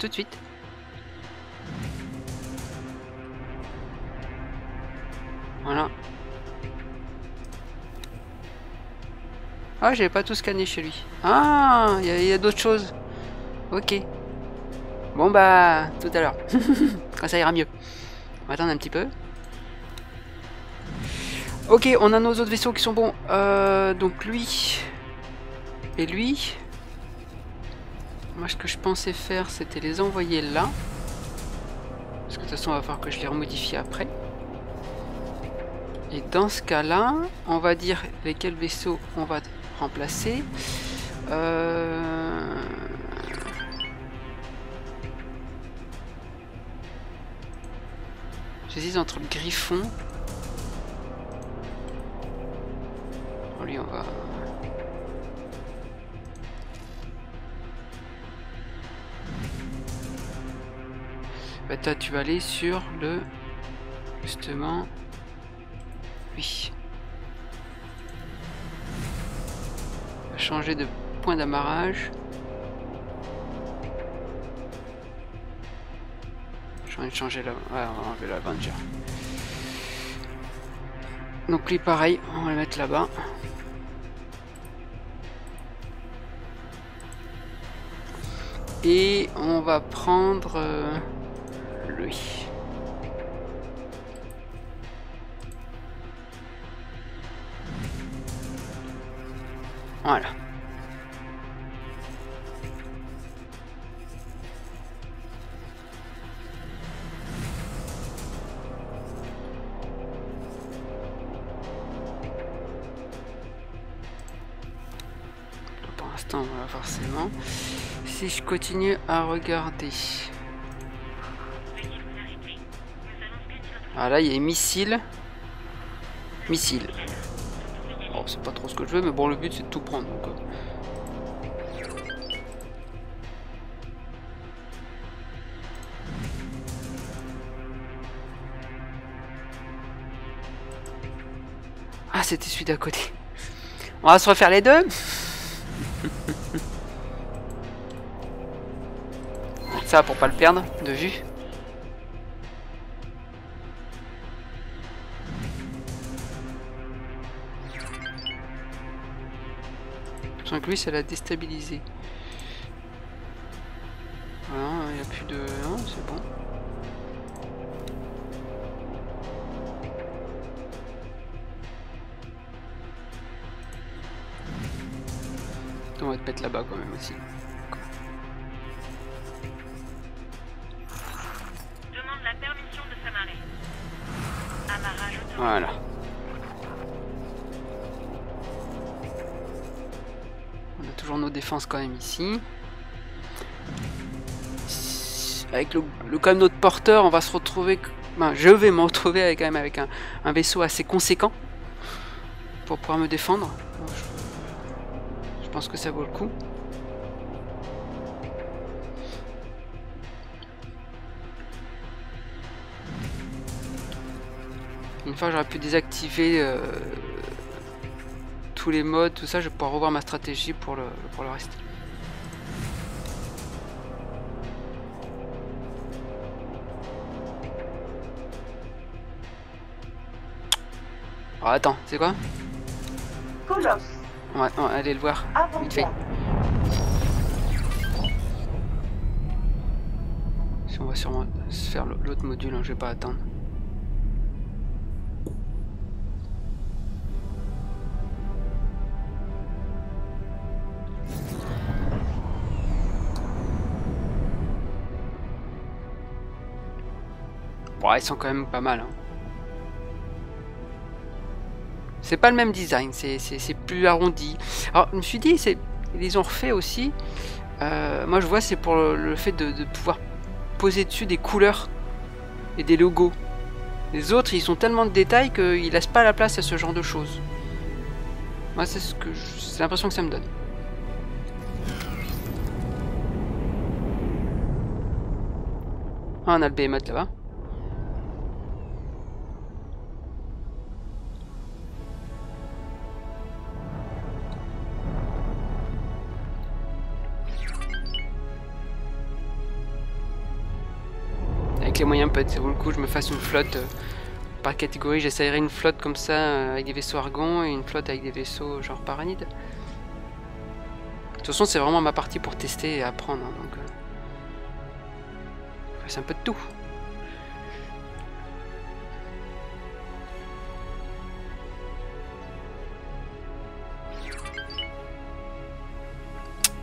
Tout de suite. Voilà. Ah, j'avais pas tout scanné chez lui. Ah, il y a, d'autres choses. Ok. Bon bah, tout à l'heure. Quand ça ira mieux. On va attendre un petit peu. Ok, on a nos autres vaisseaux qui sont bons. Euh, donc lui et lui. Moi, ce que je pensais faire, c'était les envoyer là. Parce que de toute façon, on va falloir que je les remodifie après. Et dans ce cas-là, on va dire lesquels vaisseaux on va remplacer. Euh... J'hésite entre le griffon. Bah, toi, tu vas aller sur le. Justement. Oui. Changer de point d'amarrage. J'ai envie de changer la... Ouais, on va enlever l'Avenger. Donc lui pareil, on va le mettre là-bas. Et on va prendre euh, Voilà. Pour l'instant, forcément. Si je continue à regarder. Ah là, il y a missile. Missile. Oh, c'est pas trop ce que je veux, mais bon, le but c'est de tout prendre. Euh. Ah, c'était celui d'à côté. On va se refaire les deux. Ça pour pas le perdre de vue. Lui, ça l'a déstabilisé. Voilà, il n'y a plus de... Non, c'est bon. On va te mettre là-bas quand même aussi. Demande la permission de s'amarrer. Amarrage. Voilà. Défenses quand même ici. Avec le, le quand même notre porteur, on va se retrouver. ben, je vais me retrouver avec, quand même avec un, un vaisseau assez conséquent pour pouvoir me défendre. Je, pense que ça vaut le coup. Une fois que j'aurai pu désactiver euh, tous les modes, tout ça, je vais pouvoir revoir ma stratégie pour le, pour le reste. Oh, attends, c'est quoi? Colosse. on va, on va aller le voir. Vite fait. Si on va sûrement se faire l'autre module, hein, je vais pas attendre. Ils sont quand même pas mal. hein. C'est pas le même design, c'est- plus arrondi. Alors, je me suis dit, ils ont refait aussi. Euh, moi, je vois, c'est pour le, fait de, pouvoir poser dessus des couleurs et des logos. Les autres, ils ont tellement de détails qu'ils laissent pas la place à ce genre de choses. Moi, c'est ce que c'est l'impression que ça me donne. Ah, on a le behemoth là-bas. Peut-être, ça vaut le coup, je me fasse une flotte euh, par catégorie. J'essayerai une flotte comme ça euh, avec des vaisseaux argon et une flotte avec des vaisseaux genre paranide. De toute façon, c'est vraiment ma partie pour tester et apprendre. hein, donc, euh, fasse un peu de tout.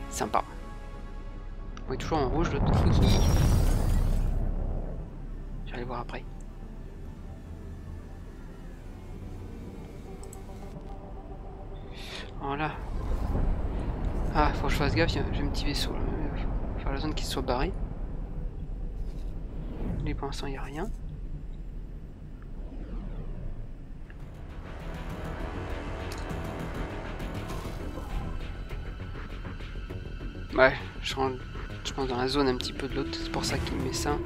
Sympa. On est toujours en rouge l'autre. Voir après. Voilà. Ah, faut que je fasse gaffe, j'ai un petit vaisseau. là. Faire la zone qui soit barrée. Lui, pour l'instant, il n'y a rien. Ouais, je rentre, je pense dans la zone un petit peu de l'autre, c'est pour ça qu'il met ça.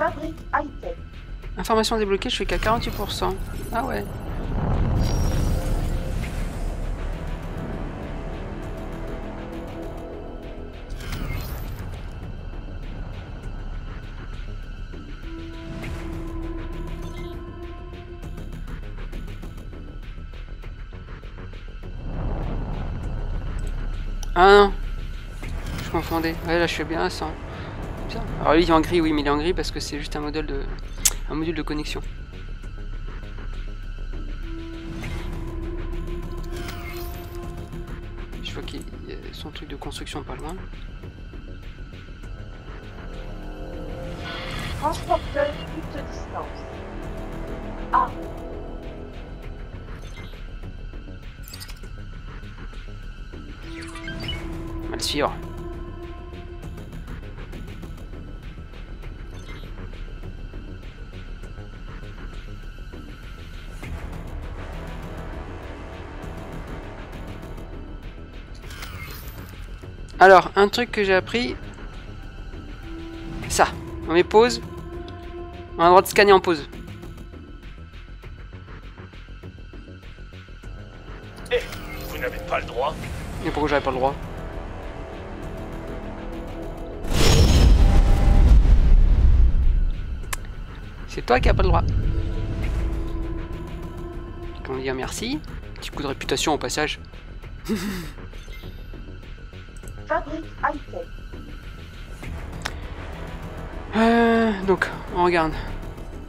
Fabrique high-tech. Information débloquée, je suis qu'à 48%. Ah ouais. Ah non Je confondais. Ouais là je suis bien à 100. Bien. Alors lui il est en gris, oui mais il est en gris parce que c'est juste un modèle de un module de connexion. Je vois qu'il y a son truc de construction pas loin. Transporteur distance. A. On va le suivre. Alors, un truc que j'ai appris. Ça. On met pause. On a le droit de scanner en pause. Eh, vous n'avez pas le droit. Et pourquoi j'avais pas le droit? C'est toi qui as pas le droit. Comment dire merci Petit coup de réputation au passage. High-tech. Euh, donc, on regarde.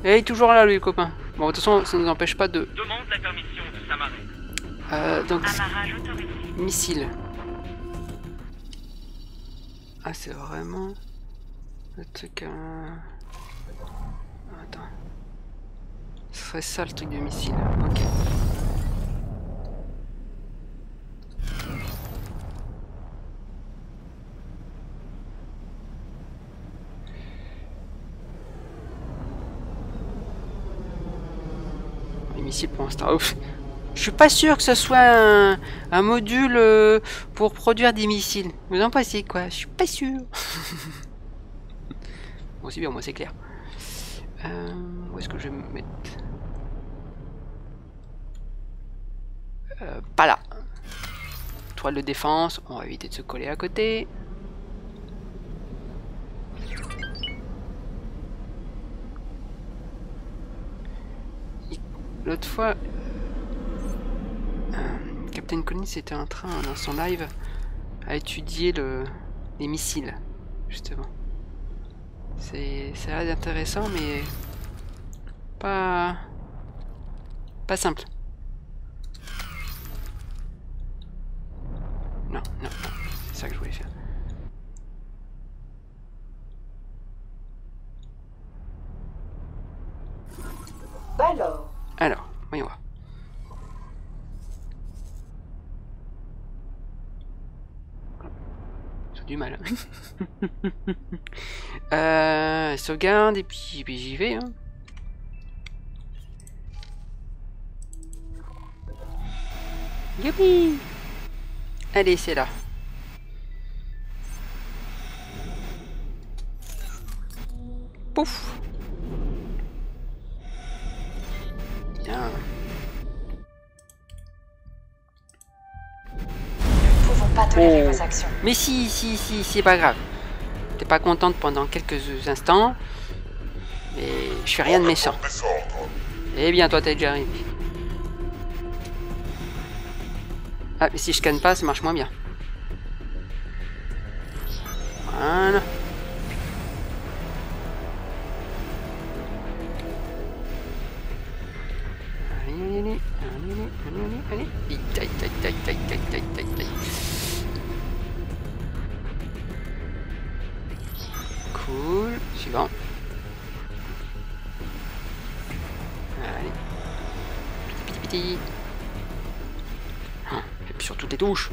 Et il est toujours là, lui, le copain. Bon, de toute façon, ça ne nous empêche pas de... Demande la permission de s'amarrer. Euh, donc, Amarrage autorisé. missile. Ah, c'est vraiment... Le truc... euh, Attends. Ce serait ça, le truc de missile. Ok. Pour l'instant. Je suis pas sûr que ce soit un, un module euh, pour produire des missiles. Vous en pensez quoi? Je suis pas sûr. bon, c'est bien, moi c'est clair. Euh, où est-ce que je vais me mettre? Euh, Pas là. Toile de défense, on va éviter de se coller à côté. L'autre fois, euh, Captain Collins était en train, dans son live, à étudier le, les missiles, justement. C'est, intéressant, mais pas, pas simple. Non, non, non, c'est ça que je voulais faire. Valor. Alors, voyons voir. J'ai du mal. euh, sauvegarde et puis, j'y vais. hein. Allez, c'est là. Pouf. Pas tolérer Oh. vos actions. Mais si, si, si, c'est pas grave. T'es pas contente pendant quelques instants, mais je fais rien de méchant. Eh bien, toi, t'es déjà arrivé. Ah, mais si je scanne pas, ça marche moins bien. Voilà. Allez, allez, allez, allez, allez, allez. Aïe, aïe, aïe, aïe, aïe, Cool. Suivant. Allez. Piti, piti, piti. Ah, puis sur toutes les touches.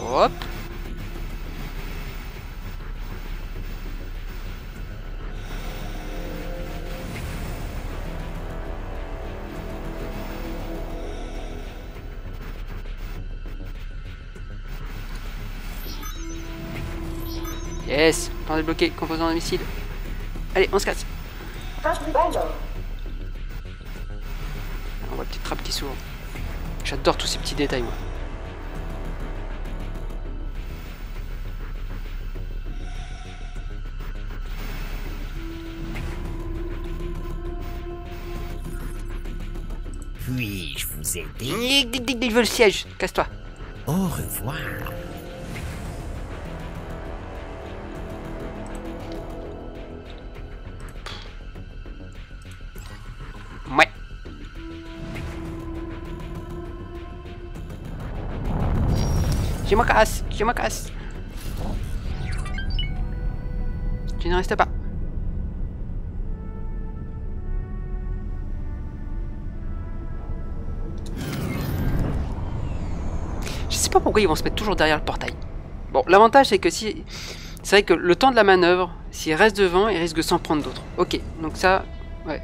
Hop. Yes, temps débloqué, composant de missile. Allez, on se casse. On voit la petite trappe qui s'ouvre. J'adore tous ces petits détails, moi. Puis-je vous aider? Je veux le siège, casse-toi. Au revoir. Je me casse, je me casse. Tu ne restes pas. Je sais pas pourquoi ils vont se mettre toujours derrière le portail. Bon, l'avantage c'est que si... C'est vrai que le temps de la manœuvre, s'il reste devant, il risque de s'en prendre d'autres. Ok, donc ça, ouais,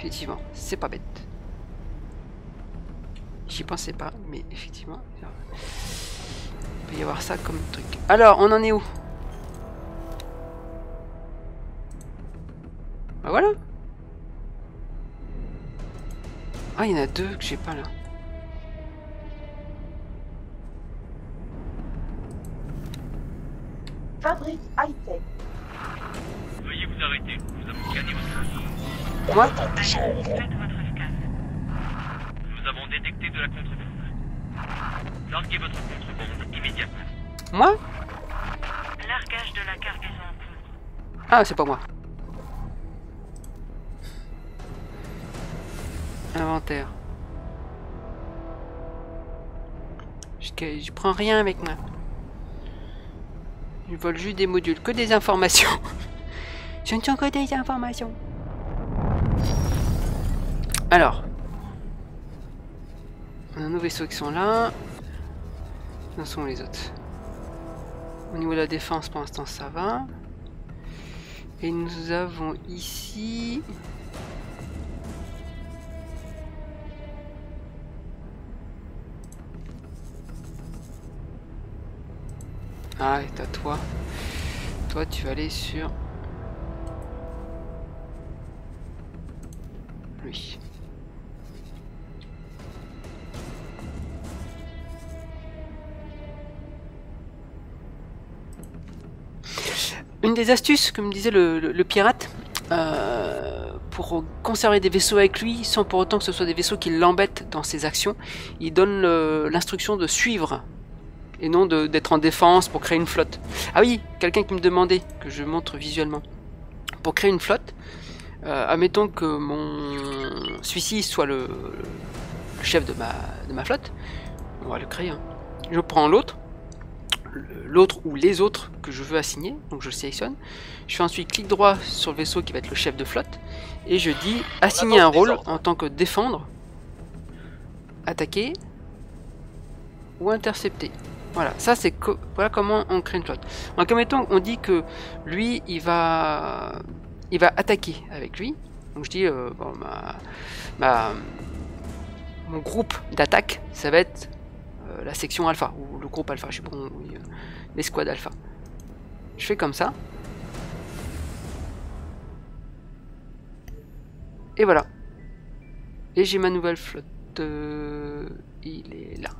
Effectivement, c'est pas bête. J'y pensais pas, mais effectivement, peut y avoir ça comme truc. Alors, on en est où? Bah voilà Ah, il y en a deux que j'ai pas là. Fabrique high-tech. Veuillez vous arrêter. Nous avons scanné votre faites scan. Nous avons détecté de la contrebande. Larguez votre contrebande immédiatement. Moi Largage de la cargaison en cours. Ah, c'est pas moi. Inventaire. Je, je prends rien avec moi. Je vole juste des modules, que des informations. Je ne tiens que des informations. Alors. On a nos vaisseaux qui sont là. Où sont les autres Au niveau de la défense, pour l'instant, ça va. Et nous avons ici... Ah, et t'as toi. Toi, tu vas aller sur... Lui. Une des astuces, comme disait le, pirate, euh, pour conserver des vaisseaux avec lui, sans pour autant que ce soit des vaisseaux qui l'embêtent dans ses actions, il donne l'instruction de suivre et non d'être en défense pour créer une flotte. Ah oui, quelqu'un qui me demandait que je montre visuellement. Pour créer une flotte, euh, admettons que mon celui-ci soit le, chef de ma, de ma flotte, on va le créer. hein. Je prends l'autre, l'autre ou les autres que je veux assigner, donc je le sélectionne. Je fais ensuite clic droit sur le vaisseau qui va être le chef de flotte et je dis assigner un rôle en tant que défendre, attaquer ou intercepter. Voilà, ça c'est co- voilà comment on crée une flotte. Donc admettons on dit que lui il va il va attaquer avec lui. Donc je dis, euh, bon, ma, ma- mon groupe d'attaque, ça va être euh, la section alpha, ou le groupe alpha, je sais pas, comment- oui, l'escouade alpha. Je fais comme ça. Et voilà. Et j'ai ma nouvelle flotte. euh, il est là.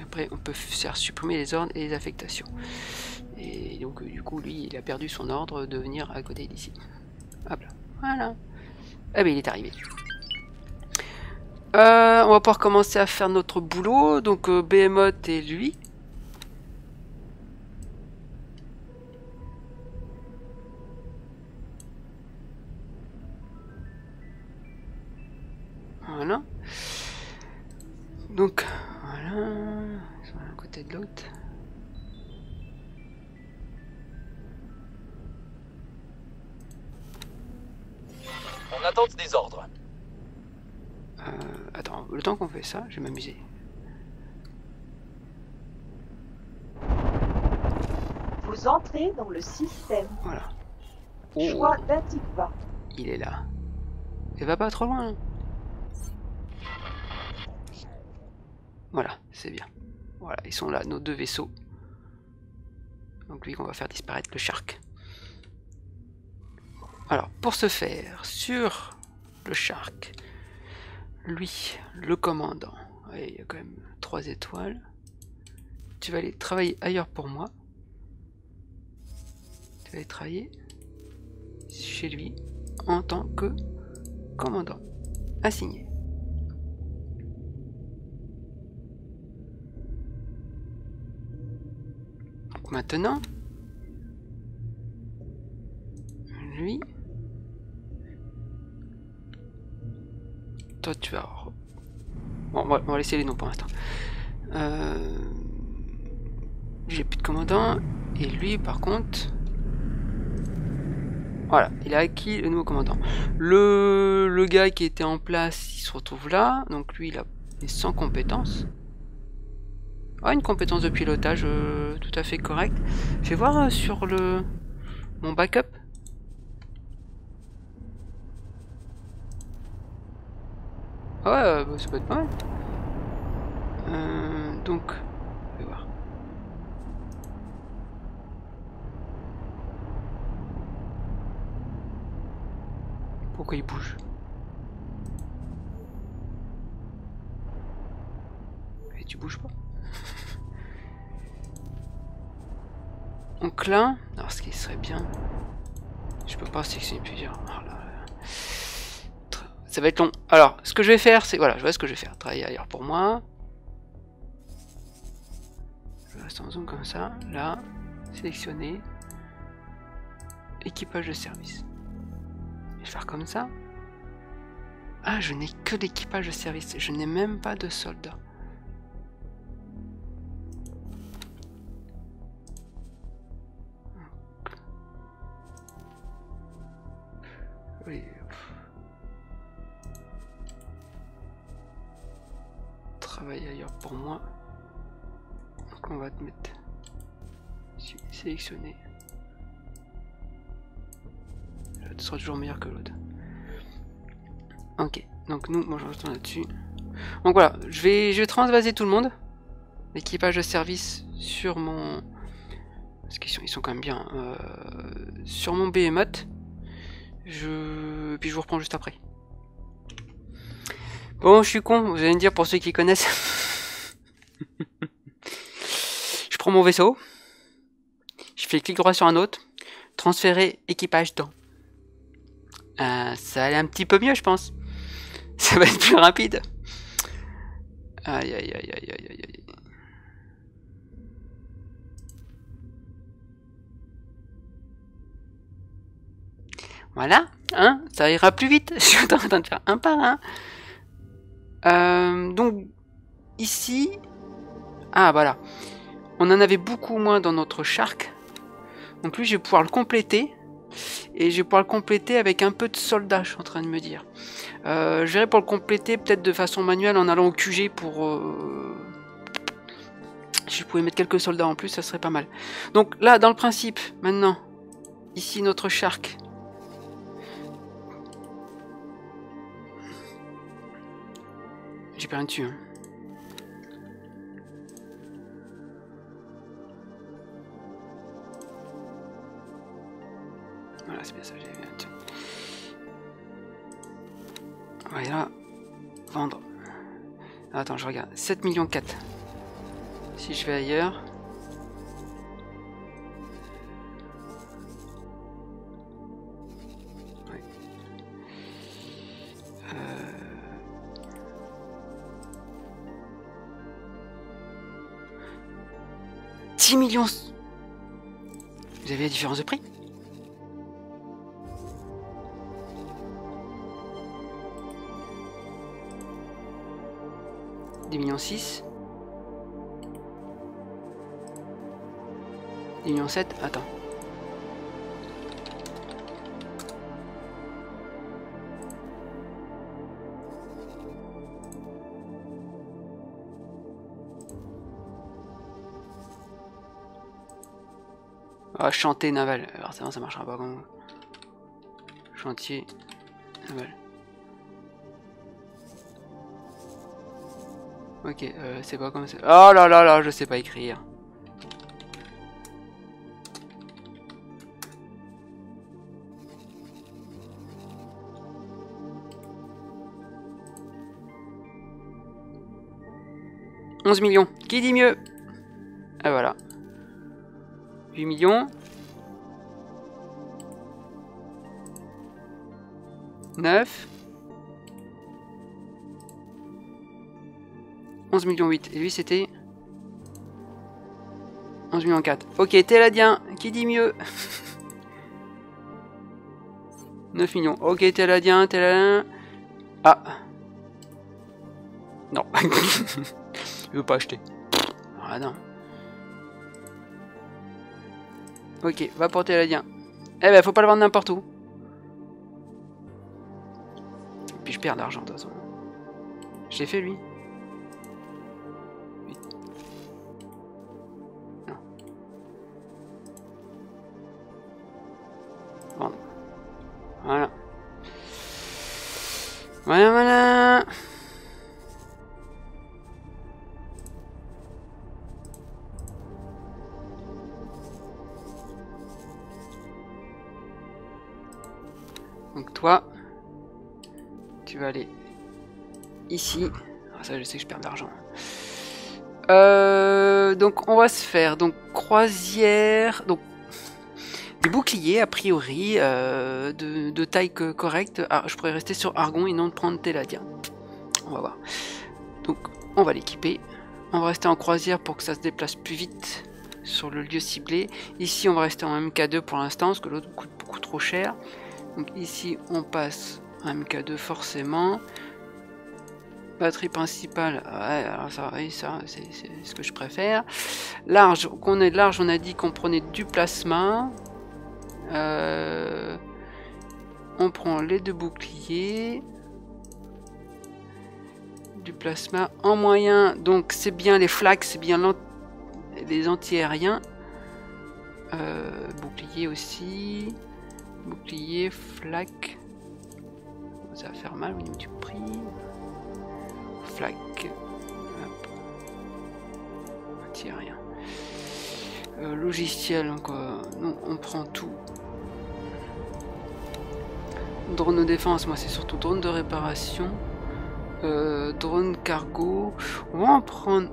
Après, on peut faire supprimer les ordres et les affectations. Et donc, euh, du coup, lui, il a perdu son ordre de venir à côté d'ici. Hop là. Voilà. Ah, ben, il est arrivé. Euh, on va pouvoir commencer à faire notre boulot. Donc, euh, et lui. Voilà. Donc, voilà. Ils sont l'un côté de l'autre. En attente des ordres. Le temps qu'on fait ça, je vais m'amuser. Vous entrez dans le système. Voilà. Choix d'Antigua. Il est là. Il va pas trop loin. hein. Voilà, c'est bien. Voilà, ils sont là, nos deux vaisseaux. Donc lui qu'on va faire disparaître le Shark. Alors, pour ce faire, sur le Shark, lui, le commandant, il y a quand même trois étoiles. Tu vas aller travailler ailleurs pour moi. Tu vas aller travailler chez lui en tant que commandant. Assigné. Donc maintenant, lui, toi tu vas... Bon, on va, laisser les noms pour l'instant. Euh, J'ai plus de commandant. Et lui, par contre... Voilà, il a acquis le nouveau commandant. Le, le gars qui était en place, il se retrouve là. Donc lui, il a est sans compétence. Ah, une compétence de pilotage euh, tout à fait correcte. Je vais voir euh, sur le mon backup. Ah ouais, euh, bah, ça peut être pas mal. Euh, donc, je vais voir. Pourquoi il bouge? Et tu bouges pas? Donc là, alors ce qui serait bien, je peux pas sélectionner plusieurs. Oh là là. Ça va être long. Alors, ce que je vais faire, c'est voilà, je vois ce que je vais faire. Travailler ailleurs pour moi. Je reste en zone comme ça. Là, sélectionner. Équipage de service. Je vais faire comme ça. Ah, je n'ai que l'équipage de service. Je n'ai même pas de soldats. Ailleurs pour moi. Donc on va te mettre. Là, tu seras toujours meilleur que l'autre. Ok, donc nous, moi je retourne là-dessus. Donc voilà, je vais, je vais transvaser tout le monde. L'équipage de service sur mon. Parce qu'ils sont, ils sont quand même bien. euh, sur mon Behemoth. Je... Puis je vous reprends juste après. Bon, je suis con, vous allez me dire pour ceux qui connaissent. je prends mon vaisseau. Je fais clic droit sur un autre. Transférer équipage dans. Euh, ça allait un petit peu mieux, je pense. Ça va être plus rapide. Aïe, aïe, aïe, aïe, aïe, aïe. Voilà, hein, ça ira plus vite. Je suis en train de faire un par un. Euh, donc, ici... Ah, voilà. On en avait beaucoup moins dans notre shark. Donc lui, je vais pouvoir le compléter. Et je vais pouvoir le compléter avec un peu de soldats, je suis en train de me dire. Euh, je pour le compléter peut-être de façon manuelle en allant au QG pour... euh, Si je pouvais mettre quelques soldats en plus, ça serait pas mal. Donc là, dans le principe, maintenant, ici notre shark. Hein. Voilà, c'est bien ça. Voilà. Vendre. Attends, je regarde. 7 millions 4. Si je vais ailleurs. Millions. Vous avez la différence de prix Des millions 6 Des millions 7 Attends. Ah, chanter naval. Forcément, ça marchera pas comme Chantier naval. Ok, euh, c'est pas comme ça. Oh là là là, je sais pas écrire. « 11 millions. Qui dit mieux? Et voilà. 8 millions. 9. 11 millions 8. Et lui, c'était 11 millions 4. Ok, Téladien, qui dit mieux? 9 millions. Ok, Téladien, Téladien. Ah. Non. Il veut pas acheter. Ah non. Ok, va pour Téladien. Eh ben, faut pas le vendre n'importe où. Et puis je perds d'argent de toute façon. J'ai fait lui. Ah, ça, je sais que je perds de l'argent. Euh, donc on va se faire donc croisière, donc des boucliers a priori euh, de, de, taille correcte. Ah, je pourrais rester sur Argon et non prendre Teladia. On va voir. Donc on va l'équiper. On va rester en croisière pour que ça se déplace plus vite sur le lieu ciblé. Ici on va rester en MK2 pour l'instant parce que l'autre coûte beaucoup trop cher. Donc ici on passe un MK2 forcément. Batterie principale, ouais, alors ça, oui, ça c'est ce que je préfère. Large, qu'on est large, on a dit qu'on prenait du plasma. Euh, on prend les deux boucliers. Du plasma en moyen, donc c'est bien les flaques, c'est bien les anti-aériens. Euh, bouclier aussi. Bouclier, flaque. Ça va faire mal au niveau du prix. Anti-aérien. Euh, logiciel, non, on prend tout. Drone de défense, moi c'est surtout drone de réparation. Euh, drone cargo. On va en prendre...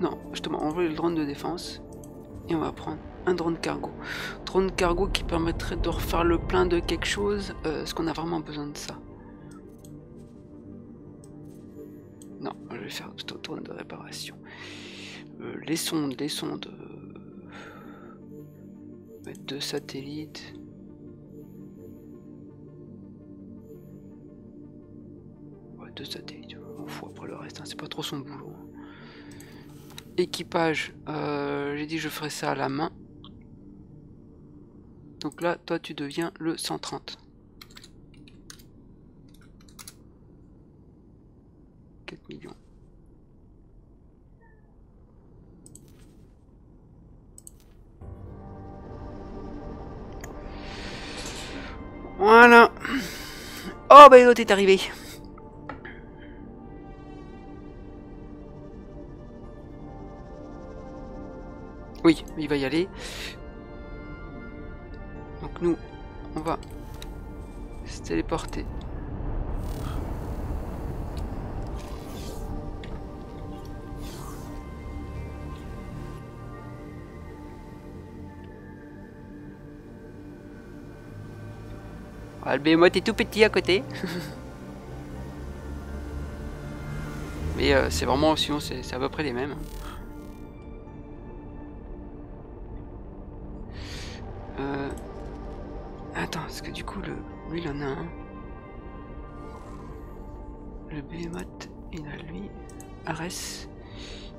Non, justement, on veut le drone de défense. Et on va prendre un drone cargo. Drone cargo qui permettrait de refaire le plein de quelque chose. Euh, Est-ce qu'on a vraiment besoin de ça? Non, je vais faire plutôt drone de réparation. Euh, les sondes, les sondes. Euh, deux satellites. Ouais, deux satellites. On fout après le reste, hein, c'est pas trop son boulot. Équipage, euh, j'ai dit je ferai ça à la main. Donc là, toi tu deviens le 130. millions. Voilà. Oh, ben est arrivé. Oui, il va y aller. Donc nous, on va se téléporter le Behemoth est tout petit à côté. Mais euh, c'est vraiment, sinon c'est à peu près les mêmes. Euh... Attends, parce que du coup, le... lui il en a un. Le Behemoth, il a lui. Ares.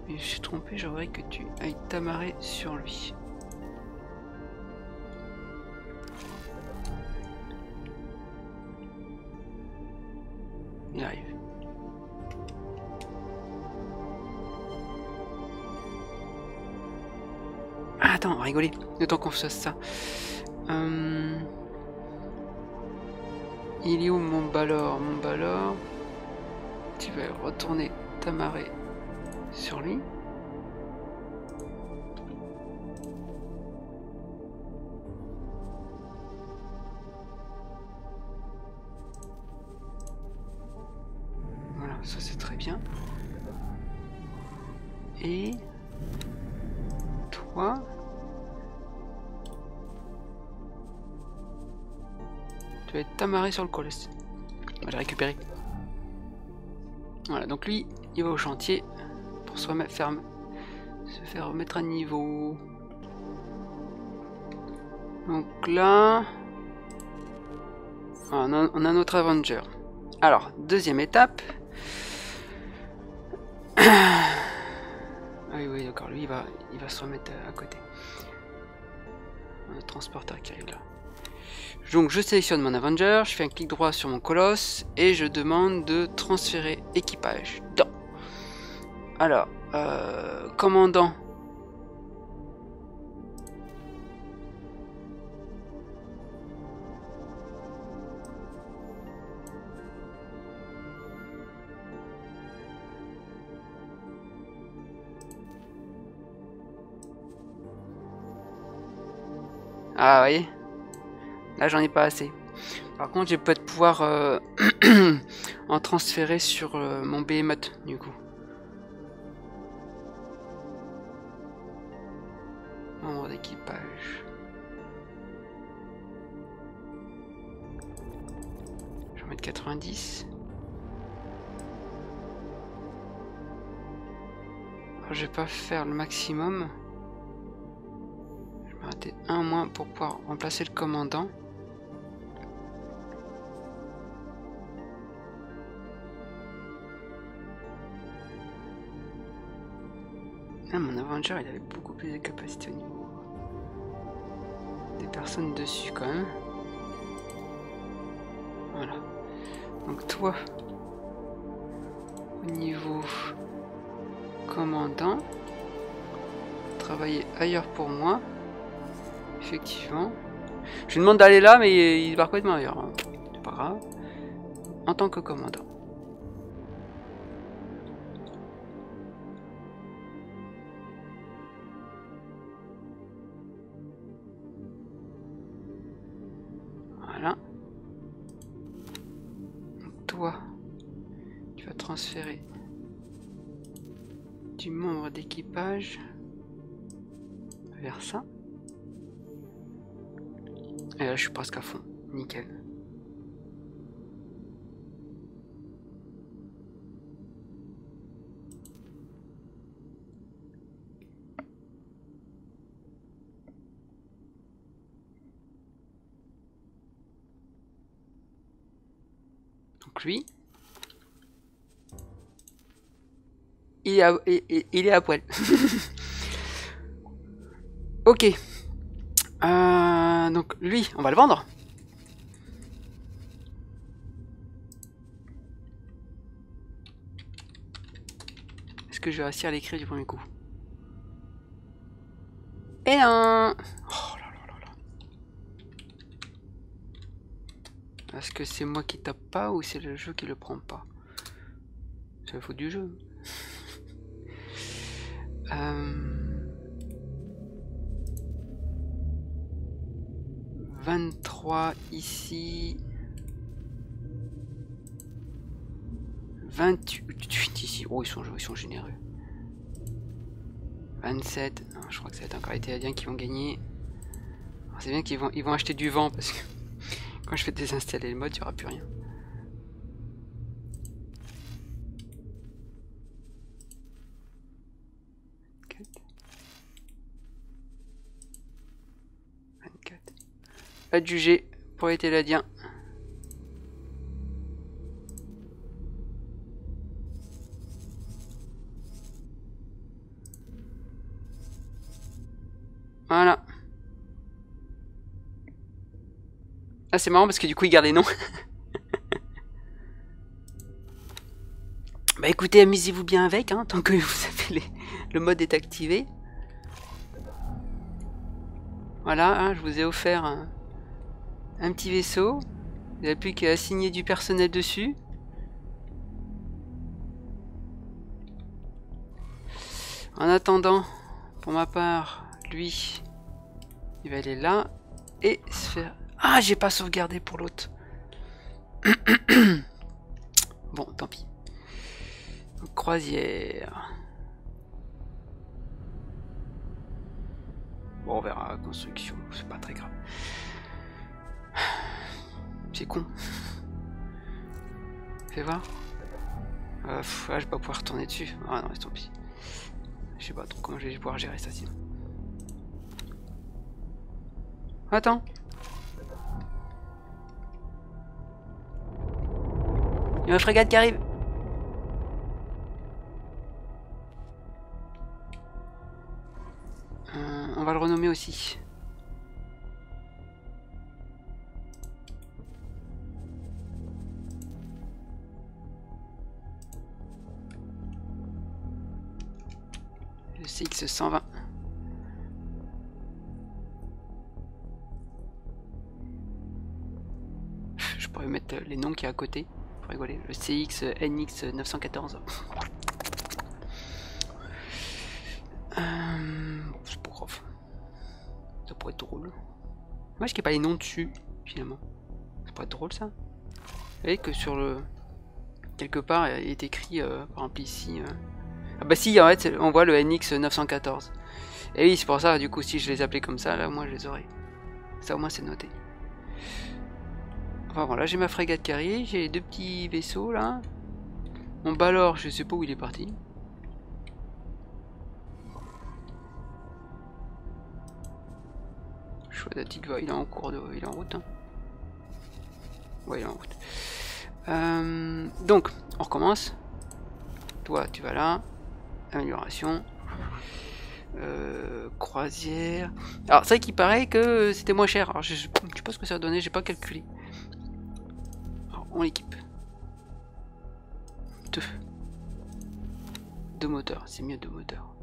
Mais je suis trompé, j'aimerais que tu ailles t'amarrer sur lui. Rigoler. Le temps qu'on fasse ça. Euh, Il est où mon balor Mon balor. Tu vas retourner t'amarrer sur lui. Voilà, ça c'est très bien. Et amarré sur le colosse. On va le récupérer. Voilà, donc lui, il va au chantier pour se faire, se faire remettre à niveau. Donc là, on a, notre Avenger. Alors, deuxième étape. Ah oui, oui, d'accord, lui, il va, il va se remettre à, côté. On transporteur qui arrive là. Donc, je sélectionne mon Avenger, je fais un clic droit sur mon colosse et je demande de transférer équipage dans. Alors, euh, commandant. Ah oui. Là j'en ai pas assez. Par contre j'ai peut-être pouvoir euh, en transférer sur euh, mon Behemoth du coup. Membre d'équipage. Je vais mettre 90. Alors, je vais pas faire le maximum. Je vais rater un moins pour pouvoir remplacer le commandant. Ah, mon Avenger, il avait beaucoup plus de capacité au niveau des personnes dessus quand même. Voilà. Donc toi, au niveau commandant, travailler ailleurs pour moi. Effectivement. Je lui demande d'aller là, mais il va complètement ailleurs. hein. C'est pas grave. En tant que commandant. Vers ça. Et là, je suis presque à fond. Nickel. Donc lui, il est à, poil. ok. Euh, donc lui, on va le vendre. Est-ce que je vais réussir à l'écrire du premier coup? Et un... Oh là là là là. Est-ce que c'est moi qui tape pas ou c'est le jeu qui le prend pas? C'est la faute du jeu. Euh, 23 ici. 28 ici. Oh, ils sont, ils sont généreux. 27. Non, je crois que ça va être encore les Théadiens qui vont gagner. C'est bien qu'ils vont, ils vont acheter du vent parce que quand je vais désinstaller le mode, il n'y aura plus rien. Quatre. 24. Adjugé pour les Téladiens. Voilà. Ah c'est marrant parce que du coup il garde les noms. bah écoutez, amusez-vous bien avec, hein, tant que vous avez les- le mode est activé. Voilà, hein, je vous ai offert un, petit vaisseau. Vous n'avez plus qu'à assigner du personnel dessus. En attendant, pour ma part, lui, il va aller là et se faire... Ah, j'ai pas sauvegardé pour l'autre. bon, tant pis. Croisière. Bon, on verra construction, c'est pas très grave. C'est con. Fais voir. Euh, pff, ah, je vais pas pouvoir retourner dessus. Ah non, tant pis. Je sais pas trop comment je vais pouvoir gérer ça sinon. Attends. Il y a un frégate qui arrive. Euh, on va le renommer aussi. Le CX120. Je pourrais mettre euh, les noms qui est à côté pour rigoler. Le CX NX 914. Euh, c'est pas grave. Ça pourrait être drôle. Moi, je n'ai pas les noms dessus, finalement. Ça pourrait être drôle, ça. Vous voyez que sur le... Quelque part, il est écrit, euh, par exemple, ici... euh, Ah bah si, en fait, on voit le NX 914. Et oui, c'est pour ça, du coup, si je les appelais comme ça, là, moi, je les aurais. Ça, au moins, c'est noté. Enfin, voilà, j'ai ma frégate arrive, j'ai les deux petits vaisseaux, là. Mon Balor, je sais pas où il est parti. Choix d'Atigva, il est en cours de... il est en route. Hein. Ouais, il est en route. Euh, donc, on recommence. Toi, tu vas là. Amélioration. Euh, croisière. Alors, c'est vrai qu'il paraît que c'était moins cher. Alors, je, je sais pas ce que ça a donné, j'ai pas calculé. Alors, on l'équipe. Deux. Deux moteurs, c'est mieux deux moteurs.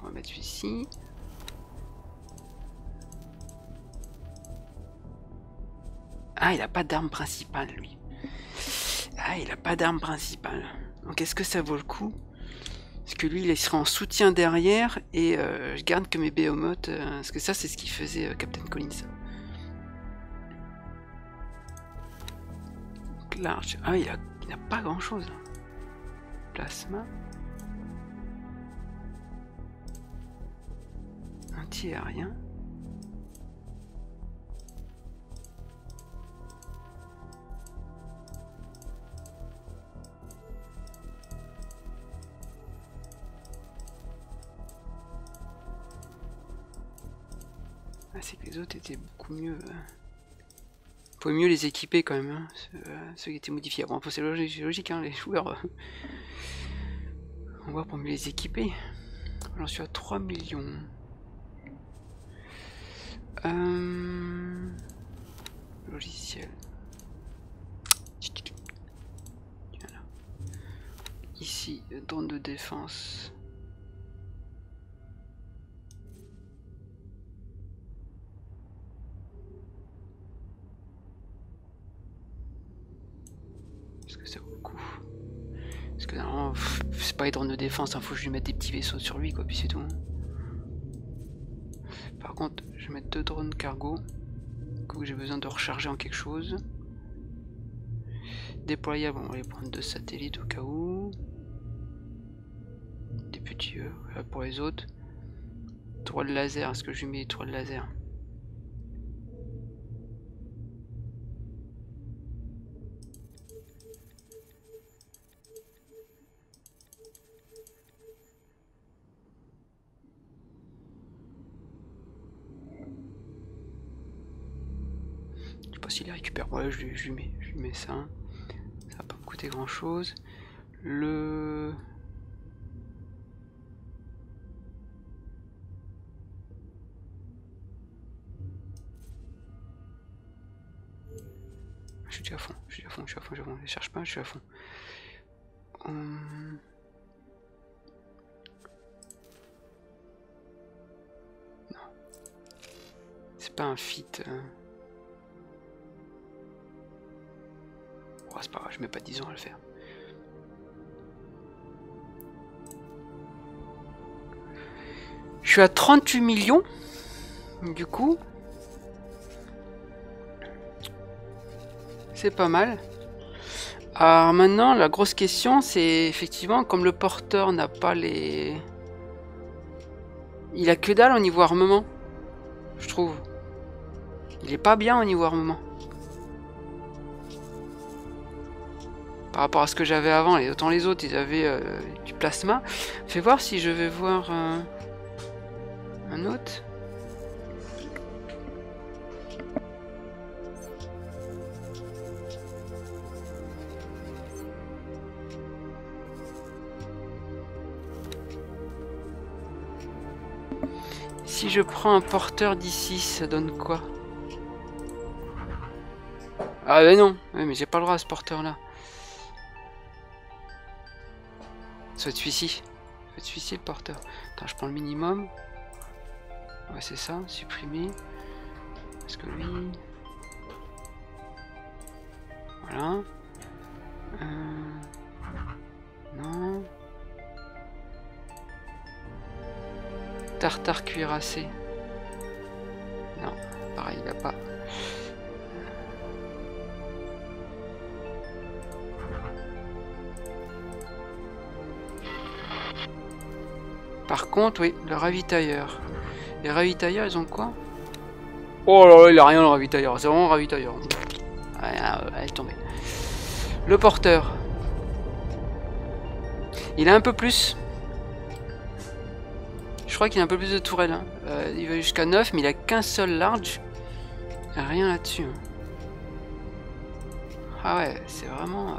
On va mettre celui-ci. Ah, il a pas d'arme principale, lui. Ah, il a pas d'arme principale. Donc, est-ce que ça vaut le coup? Parce que lui, il sera en soutien derrière et euh, je garde que mes Behemoth. euh, parce que ça, c'est ce qu'il faisait euh, Captain Collins. Donc. Ah, il a, pas grand chose. Plasma. Anti-aérien. Ah, c'est que les autres étaient beaucoup mieux. euh. Faut mieux les équiper quand même, hein, ceux, euh, ceux qui étaient modifiés. Bon, c'est logique, hein, les joueurs. euh, On va pour mieux les équiper. J'en suis à 3 millions. Euh... Logiciel. Ici, drone de défense. Parce que normalement, c'est pas être de défense, il faut que je lui mette des petits vaisseaux sur lui, quoi, puis c'est tout. Par contre, je vais mettre deux drones cargo. Que j'ai besoin de recharger en quelque chose. Déployable, on va aller prendre deux satellites au cas où. Des petits euh, pour les autres. Toile laser, est-ce que je lui mets des toiles laser? Les récupère. Ouais, je, je lui mets, je lui mets ça. Ça va pas me coûter grand chose. Le. Je suis déjà à fond, je suis à fond, je suis à fond, je fond. Je cherche pas, je suis à fond. Hum. Non. C'est pas un fit. hein. Oh, c'est pas grave, je mets pas 10 ans à le faire. Je suis à 38 millions. Du coup. C'est pas mal. Alors maintenant, la grosse question, c'est effectivement, comme le porteur n'a pas les... Il a que dalle au niveau armement. Je trouve. Il est pas bien au niveau armement. Par rapport à ce que j'avais avant, et autant les autres, ils avaient euh, du plasma. Fais voir si je vais voir euh, un autre. Si je prends un porteur d'ici, ça donne quoi? Ah mais non, mais j'ai pas le droit à ce porteur là. Être celui-ci. Ça va être celui-ci le porteur. Attends, je prends le minimum. Ouais, c'est ça, supprimer. Parce que lui. Voilà. Euh, Non. Tartare cuirassé. Non, pareil, il a pas. Par contre, oui, le ravitailleur. Les ravitailleurs, ils ont quoi? Oh là là, il a rien le ravitailleur. C'est vraiment un ravitailleur. Euh, elle est tombée. Le porteur. Il a un peu plus. Je crois qu'il a un peu plus de tourelles. hein. Euh, il va jusqu'à 9, mais il a qu'un seul large. Il y a rien là-dessus. hein. Ah ouais, c'est vraiment... euh,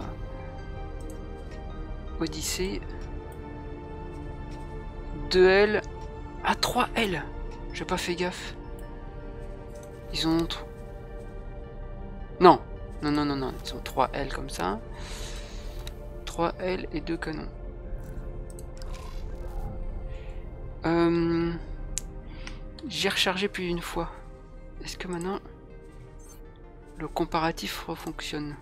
Odyssée. 2L. Ah, 3L J'ai pas fait gaffe. Ils ont... Non. Non, non, non, non. Ils ont 3L comme ça. 3L et deux canons. Euh, J'ai rechargé plus d'une fois. Est-ce que maintenant le comparatif refonctionne?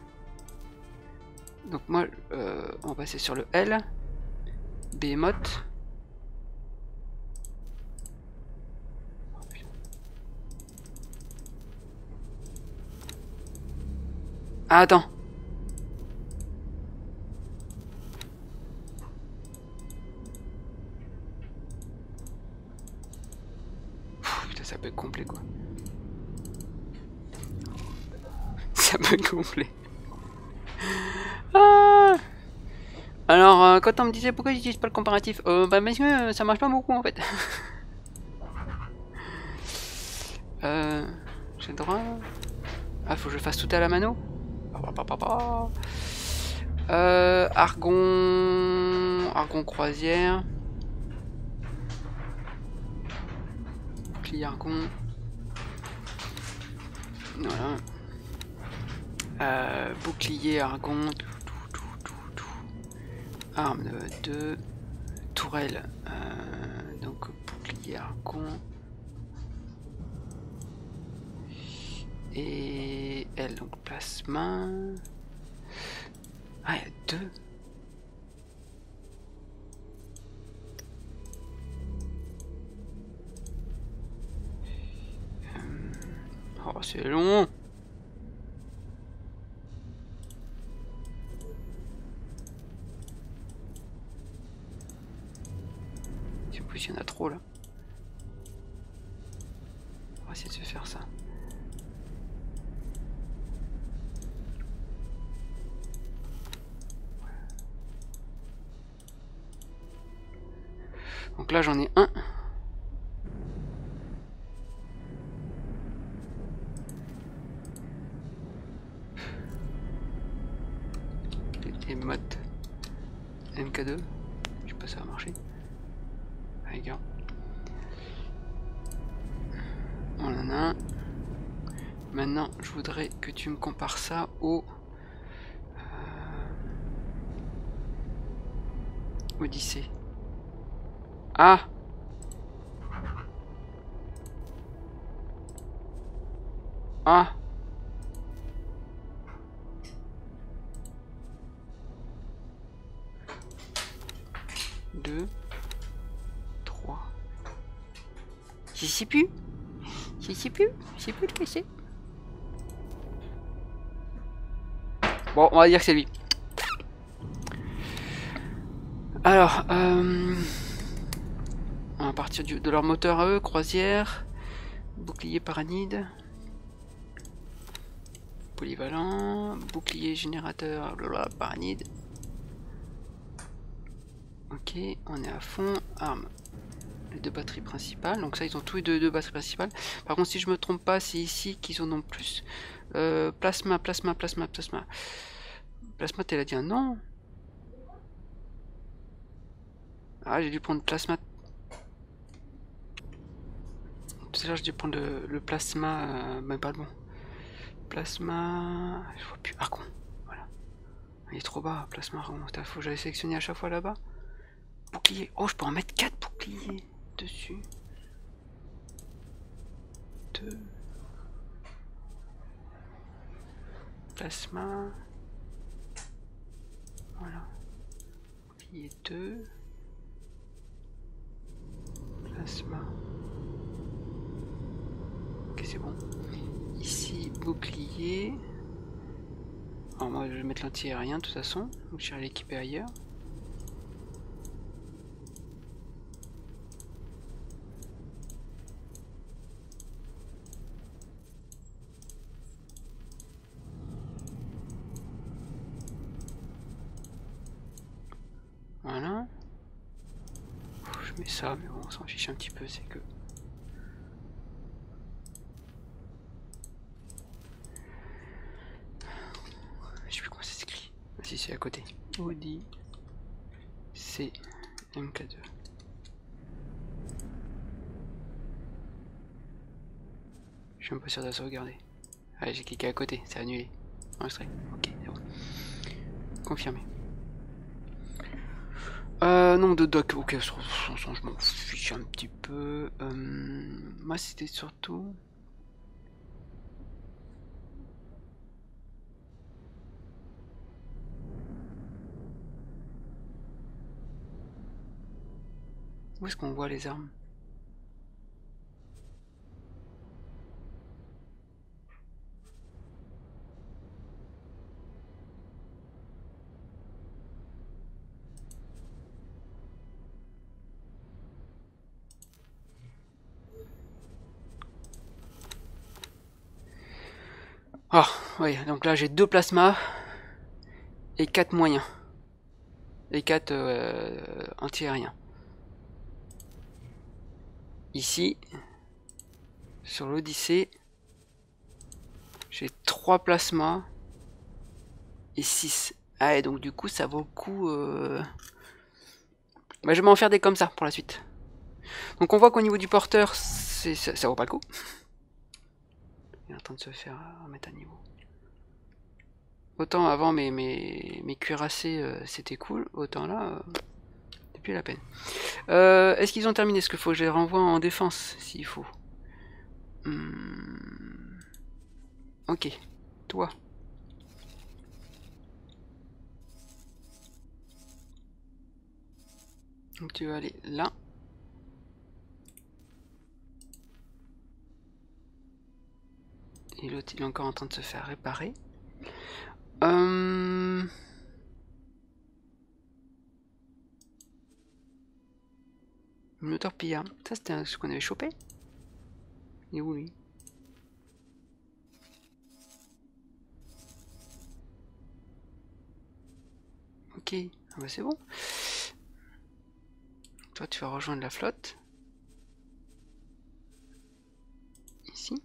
Donc moi, euh, on va passer sur le L. Behemoth. Attends. Pff, Putain, ça peut être complet quoi. Ça peut être complet. Ah Alors, euh, quand on me disait pourquoi j'utilise pas le comparatif, euh, bah parce que euh, ça marche pas beaucoup en fait. euh, J'ai le droit Ah, faut que je fasse tout à la mano? Euh, Argon... Argon croisière. Bouclier Argon. Euh, bouclier Argon. Tout, tout. Arme 2. Tourelle. Euh, donc bouclier Argon. Et elle, donc plasma. Ah, il y a deux. Euh, Oh, c'est long. En plus, il y en a trop là. On va essayer de se faire ça. Donc là j'en ai un. Les modes MK2. Je sais pas ça va marcher. Allez gars. On en a un. Maintenant je voudrais que tu me compares ça au... euh, Odyssée. Ah Ah Deux. Trois. Je sais plus. Je sais plus. Je sais plus lequel c'est. Bon, on va dire que c'est lui. Alors, euh... partir de leur moteur à eux, croisière, bouclier paranide, polyvalent, bouclier générateur, paranide. Ok, on est à fond, arme, les deux batteries principales, donc ça ils ont tous les deux, deux batteries principales. Par contre si je me trompe pas, c'est ici qu'ils en ont plus. Euh, plasma, plasma, plasma, plasma. Plasma, t'es là dit non Ah, j'ai dû prendre plasma tout à l'heure, j'ai prendre le, plasma, euh, mais pas le bon. Plasma. Je vois plus. Ah con. Voilà. Il est trop bas. Plasma remonte. Faut que j'aille sélectionner à chaque fois là-bas. Bouclier. Oh, je peux en mettre 4 boucliers dessus. 2. Plasma. Voilà. Bouclier 2. Plasma. Ok, c'est bon. Ici, bouclier. Alors moi, je vais mettre l'anti-aérien de toute façon. Donc je vais l'équiper ailleurs. Voilà. Je mets ça, mais bon, on s'en fiche un petit peu, c'est que... Je sais plus comment ça s'écrit. Ah si, à côté. Audi C MK2. Je suis même pas sûr de la sauvegarder. Allez, j'ai cliqué à côté, c'est annulé. Enregistré. Ok. Confirmé. Euh, nom de doc, ok, je m'en fiche un petit peu. Euh, moi, c'était surtout. Où est-ce qu'on voit les armes? Ah, oui, donc là j'ai deux plasmas et quatre moyens. Et quatre euh, anti-aériens. Ici, sur l'Odyssée, j'ai trois plasmas et 6. Ah, et donc du coup, ça vaut le coup. euh, bah, je vais m'en faire des comme ça pour la suite. Donc on voit qu'au niveau du porteur, ça, vaut pas le coup. Il est en train de se faire euh, remettre à niveau. Autant avant mes, cuirassés euh, c'était cool, autant là, la peine. Euh, est-ce qu'ils ont terminé ce que faut? Je les renvoie en défense, s'il faut. Hmm. Ok. Toi. Donc tu vas aller là. Et l'autre, il est encore en train de se faire réparer. Euh, Le moteur pilla. Ça c'était ce qu'on avait chopé Il est où Ok, ah bah c'est bon. Toi tu vas rejoindre la flotte. Ici.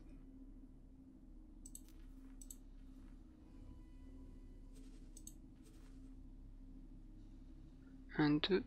Un, deux.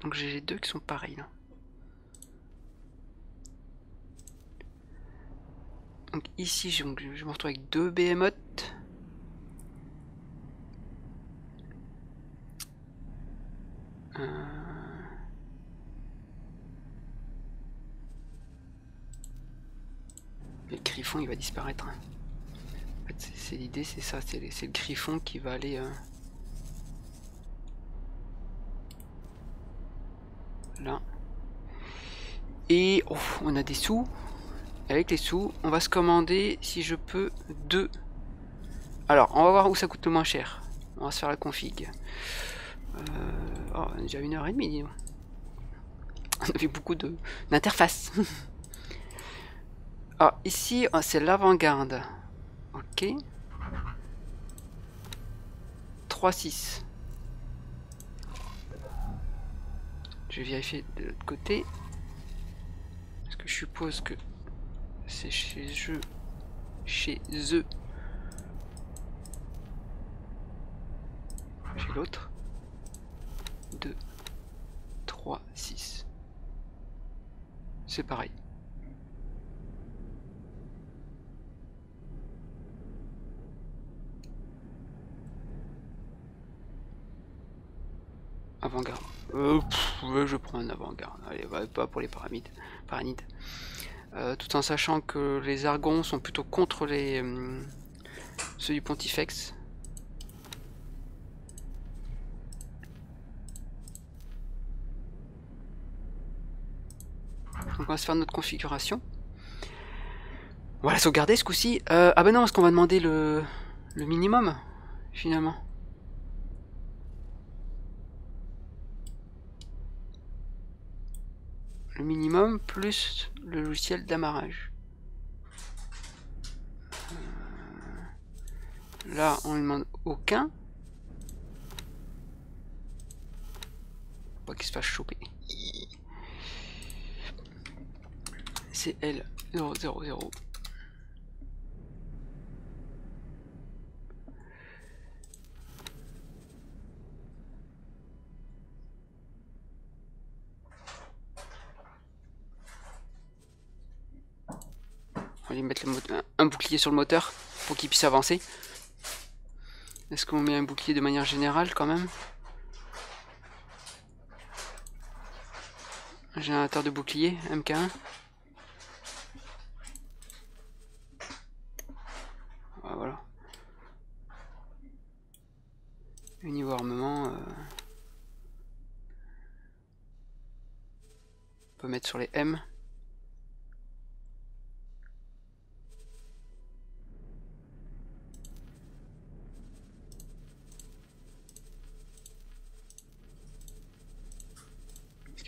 Donc j'ai les deux qui sont pareils. Donc ici, je, me retrouve avec deux behemoths. Euh... Le griffon, il va disparaître. Hein. En fait, c'est l'idée, c'est ça. C'est le griffon qui va aller... Euh, Et oh, on a des sous. Avec les sous, on va se commander, si je peux, deux. Alors, on va voir où ça coûte le moins cher. On va se faire la config. Euh, oh, on déjà une heure et demie. On a vu beaucoup de d'interfaces. Ah, ici, oh, c'est l'avant-garde. Ok. 3-6. Je vais vérifier de l'autre côté. Je suppose que c'est chez eux. Chez eux. Chez l'autre. 2, 3, 6. C'est pareil. Avant-garde. Euh, je prends un avant-garde. Allez, pas pour les pyramides. Euh, tout en sachant que les argons sont plutôt contre les hum, ceux du pontifex. Donc on va se faire notre configuration. On va sauvegarder ce coup-ci. Euh, ah ben non, parce qu'on va demander le minimum, finalement. le minimum plus le logiciel d'amarrage. Euh, là, on ne demande aucun. Pas qu'il se fasse choper. C'est L000. On va lui mettre un bouclier sur le moteur pour qu'il puisse avancer. Est-ce qu'on met un bouclier de manière générale quand même? Un générateur de bouclier, MK1 Ah, Voilà. Et niveau armement, euh, on peut mettre sur les M.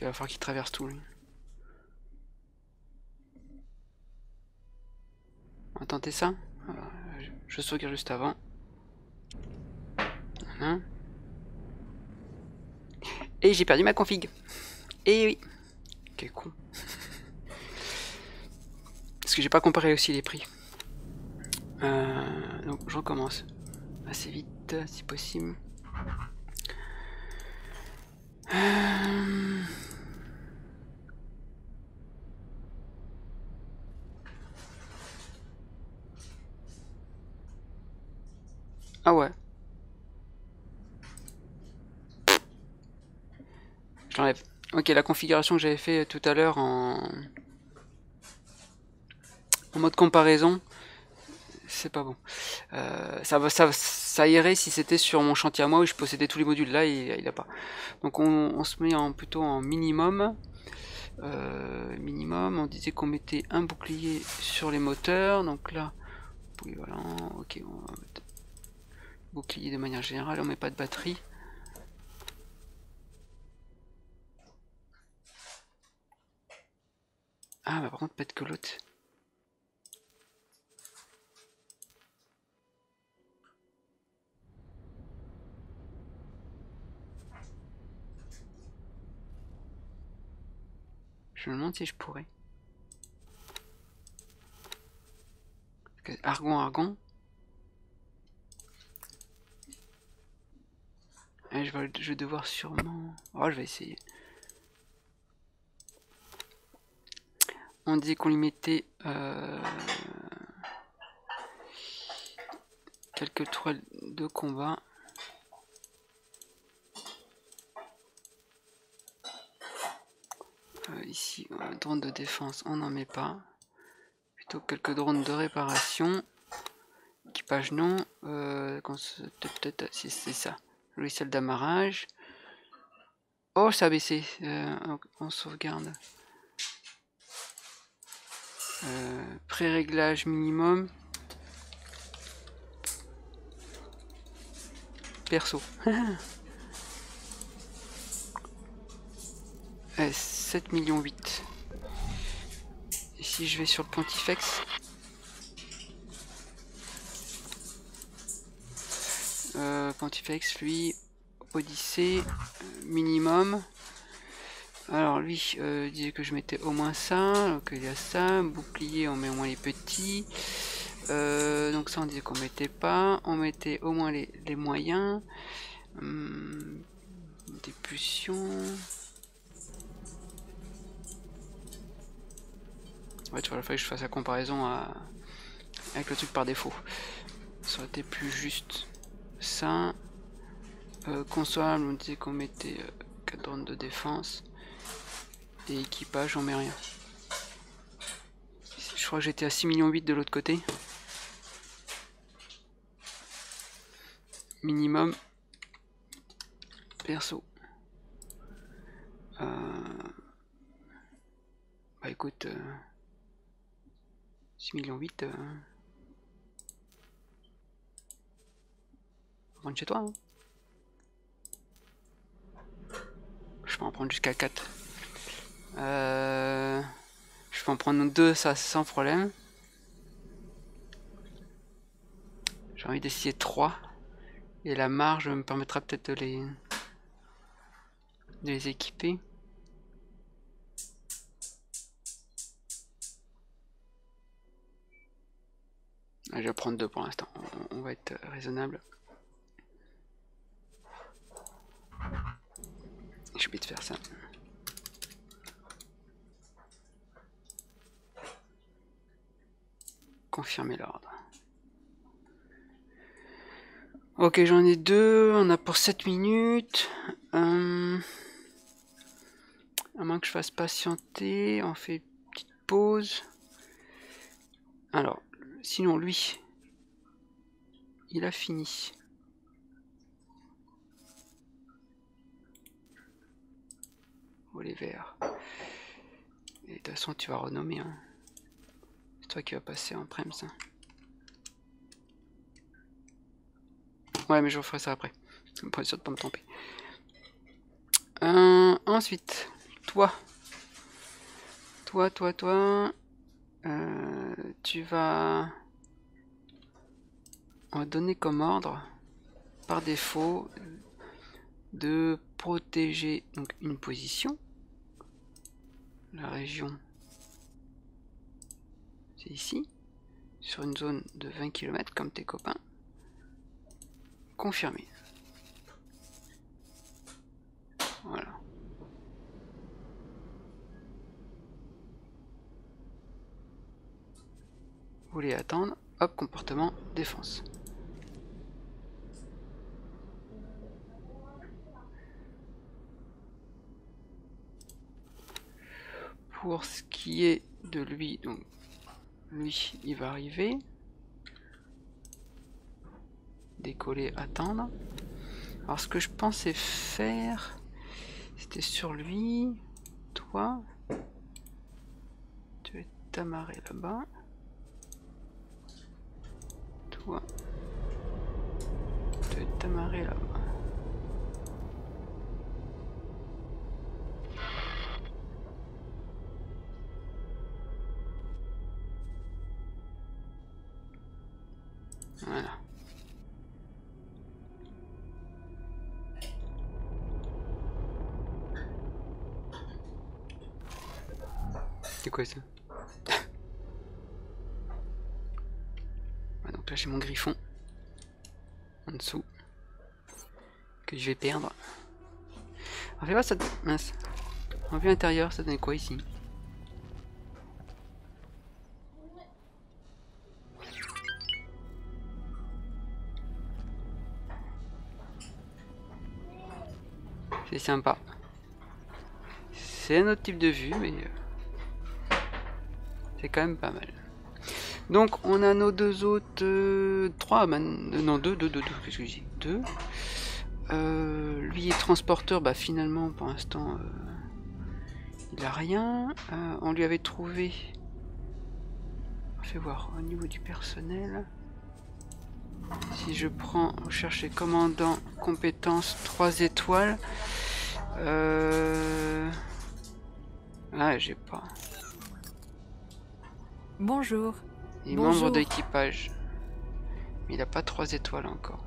qu'il va falloir qu'il traverse tout lui. On va tenter ça. Je- sauvegarde juste avant. Et j'ai perdu ma config. Et oui. Quel con. Parce que j'ai pas comparé aussi les prix. Euh, donc je recommence assez vite si possible. Euh, Ah ouais. Je l'enlève. Ok, la configuration que j'avais fait tout à l'heure en... mode comparaison, c'est pas bon. Euh, ça, ça, ça irait si c'était sur mon chantier à moi où je possédais tous les modules. Là, il, il a pas. Donc on, se met en, plutôt en minimum. Euh, minimum, on disait qu'on mettait un bouclier sur les moteurs. Donc là, ok, on va mettre bouclier de manière générale. On met pas de batterie. Ah, bah par contre, pas de colotte. Je me demande si je pourrais. Argon, argon. Vais, je vais devoir sûrement... Oh, je vais essayer. On dit qu'on lui mettait euh, quelques toiles de combat. Euh, ici, euh, drone de défense, on n'en met pas. Plutôt quelques drones de réparation. Équipage non. Peut-être si c'est ça. Logiciel d'amarrage. Oh, ça a baissé. on sauvegarde. Euh, pré-réglage minimum. Perso. 7 millions 8. Et si je vais sur le Pontifex? Euh, Pontifex lui Odyssée minimum alors lui euh, disait que je mettais au moins ça, donc il y a ça, bouclier on met au moins les petits, euh, donc ça on disait qu'on mettait pas, on mettait au moins les, moyens, hum, des pulsions, ouais tu vois il fallait que je fasse la comparaison avec le truc par défaut, ça aurait été plus juste, ça, euh, on disait qu'on mettait 4 drones de défense, et équipage, on met rien. Je crois que j'étais à 6 millions 8 de l'autre côté. Minimum. Perso. Euh... Bah écoute... 6 euh, millions 8... Euh... Rentre chez toi. Hein. Je peux en prendre jusqu'à 4. Euh, je peux en prendre deux, ça sans problème. J'ai envie d'essayer trois. Et la marge me permettra peut-être de les... de les équiper. Je vais prendre deux pour l'instant. On va être raisonnable. Je vais te faire ça. Confirmer l'ordre. Ok, j'en ai deux. On a pour 7 minutes. Euh, à moins que je fasse patienter, on fait une petite pause. Alors, sinon lui, il a fini. Oh les verts. Et de toute façon, tu vas renommer. Hein toi qui va passer en prem ça. Ouais mais je ferai ça après. Pas sûr de pas me tromper. Euh, ensuite, toi. Toi, toi, toi. Euh, tu vas... On va donner comme ordre, par défaut, de protéger une position. La région c'est ici, sur une zone de 20 km comme tes copains. Confirmé. Voilà. Vous voulez attendre, hop, comportement, défense. Pour ce qui est de lui, donc lui, il va arriver. Décoller, attendre. Alors ce que je pensais faire, c'était sur lui, toi, tu vas t'amarrer là-bas. Toi, tu vas t'amarrer là-bas. J'ai mon griffon en dessous que je vais perdre. On fait ça. Mince. En vue intérieure, ça donne quoi ici? C'est sympa. C'est un autre type de vue, mais euh, c'est quand même pas mal. Donc on a nos deux autres, euh, trois, euh, non deux, deux, deux, deux, qu'est-ce Deux. Euh, lui est transporteur, bah finalement pour l'instant euh, il a rien. On lui avait trouvé, on fait voir au niveau du personnel. Si je prends rechercher commandant compétences 3 étoiles, ah j'ai pas. Bonjour. Et Bonjour. membre d'équipage. Mais il a pas 3 étoiles encore.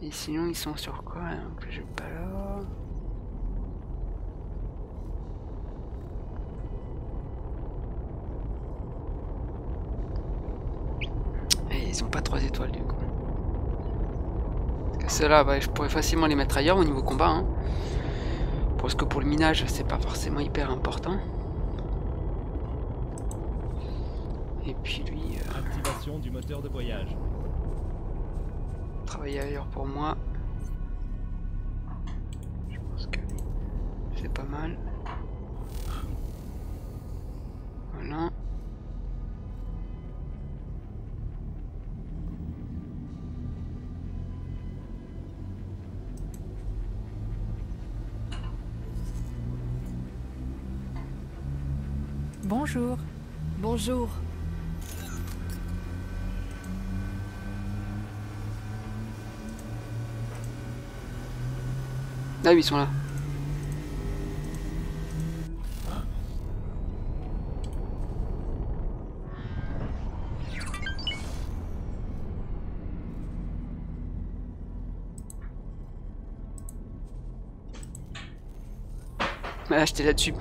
Et sinon ils sont sur quoi Donc là, j'ai pas là. Et ils ont pas 3 étoiles du coup. Parce que ceux-là, bah, je pourrais facilement les mettre ailleurs au niveau combat. Hein. Parce que pour le minage, c'est pas forcément hyper important. Et puis lui, euh, Activation du moteur de voyage. travailler ailleurs pour moi. Je pense que c'est pas mal. Voilà. Bonjour. Bonjour. Ils sont là. Ah, j'étais là-dessus.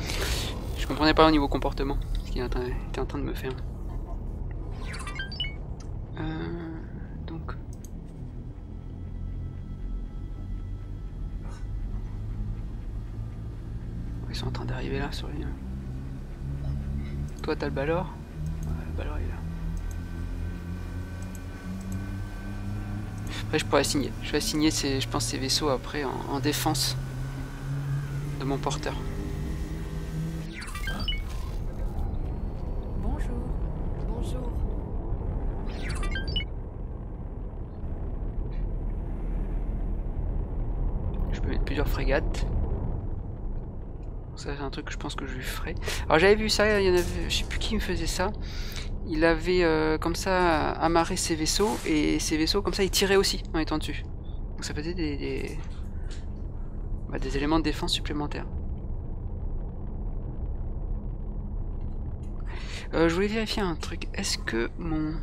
Je comprenais pas au niveau comportement ce qu'il était était en train de me faire. Euh, D'arriver là sur les. Toi t'as le ballor Ouais, le ballor il est là. Après je pourrais assigner. Je vais assigner ces, je pense ces vaisseaux après en, en défense de mon porteur. Bonjour. Bonjour. Je peux mettre plusieurs frégates. C'est un truc que je pense que je lui ferai. Alors j'avais vu ça, il y en avait, je sais plus qui me faisait ça. Il avait euh, comme ça amarré ses vaisseaux et ses vaisseaux comme ça il tirait aussi en étant dessus. Donc ça faisait des, des, bah, éléments de défense supplémentaires. Euh, je voulais vérifier un truc. Est-ce que mon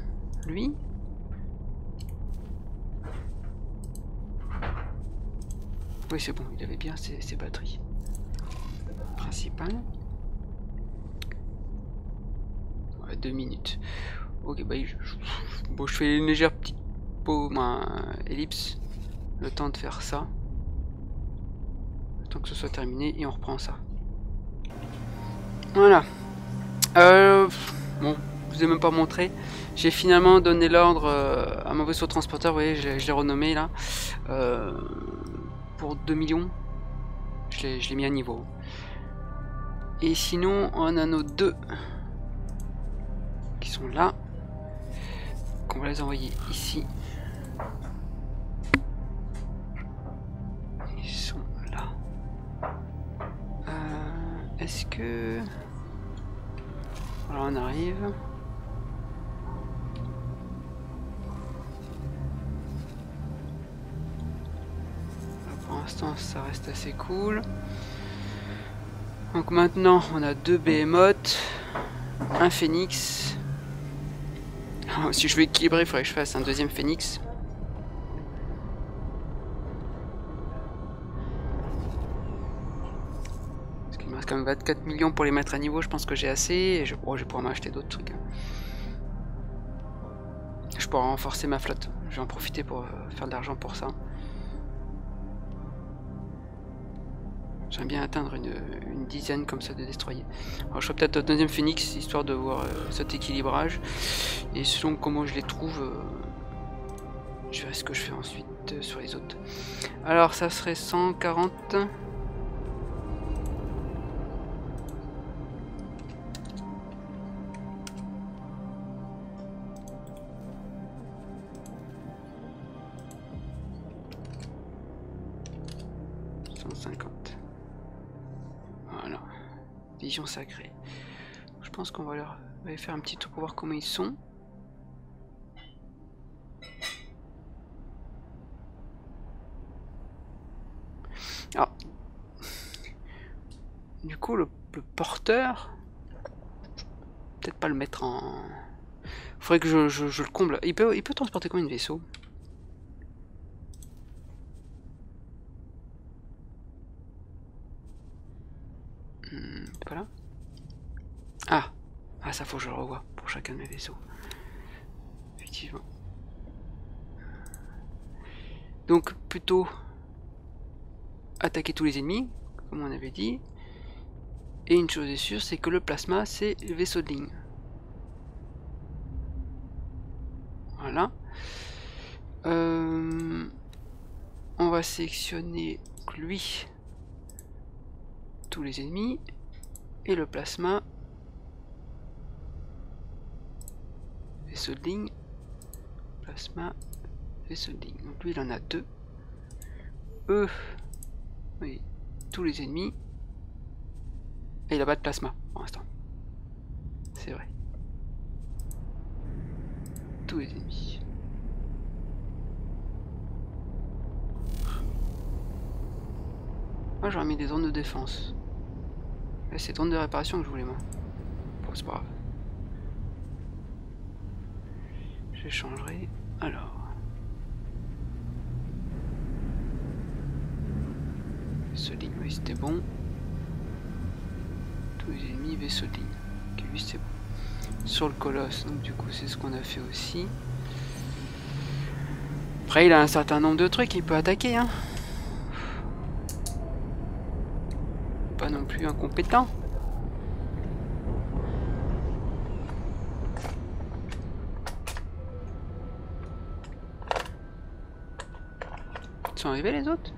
lui Oui c'est bon, il avait bien ses batteries principales. Ouais, deux minutes. Ok, bah je, bon, je fais une légère petite pause, un ellipse, le temps de faire ça. Le temps que ce soit terminé et on reprend ça. Voilà. Euh, bon, je vous ai même pas montré. J'ai finalement donné l'ordre euh, à mon vaisseau transporteur, vous voyez, je, l'ai renommé là. Euh, pour 2 millions. Je l'ai mis à niveau. Et sinon, on a nos deux qui sont là. Qu'on va les envoyer ici. Ils sont là. Euh, Est-ce que... Alors on arrive. Pour l'instant, ça reste assez cool. Donc maintenant, on a deux behemoths, un phénix. Ah, Si je veux équilibrer, il faudrait que je fasse un deuxième phénix. Parce qu'il me reste quand même 24 millions pour les mettre à niveau, je pense que j'ai assez. Je, oh, je vais pouvoir m'acheter d'autres trucs. Je pourrais renforcer ma flotte. Je vais en profiter pour euh, faire de l'argent pour ça. J'aime bien atteindre une, une dizaine comme ça de destroyers. Alors je ferai peut-être un deuxième phénix histoire de voir euh, cet équilibrage. Et selon comment je les trouve, euh, je verrai ce que je fais ensuite euh, sur les autres. Alors ça serait 140. Vision sacrée. Je pense qu'on va leur aller faire un petit tour pour voir comment ils sont. Ah. Du coup, le, porteur, peut-être pas le mettre en. Faudrait que je le comble. Il peut, il peut transporter combien de vaisseaux Hmm, Ah Ah, ça faut que je le revoie pour chacun de mes vaisseaux. Effectivement. Donc, plutôt attaquer tous les ennemis, comme on avait dit. Et une chose est sûre, c'est que le plasma, c'est le vaisseau de ligne. Voilà. Euh, on va sélectionner lui, tous les ennemis, et le plasma, vaisseau de ligne, plasma, vaisseau de ligne. Donc lui, il en a deux. Eux, oui, tous les ennemis. Et il a pas de plasma pour l'instant. C'est vrai. Tous les ennemis. Moi j'aurais mis des zones de défense. C'est zones de réparation que je voulais moi. Bon c'est pas grave. Je changerai. Alors. Ce ligne, oui c'était bon. Tous les ennemis vaisseau ligne. Ok, lui c'est bon. Sur le colosse, donc du coup c'est ce qu'on a fait aussi. Après il a un certain nombre de trucs, il peut attaquer hein. Pas non plus incompétent. Ils sont arrivés les autres?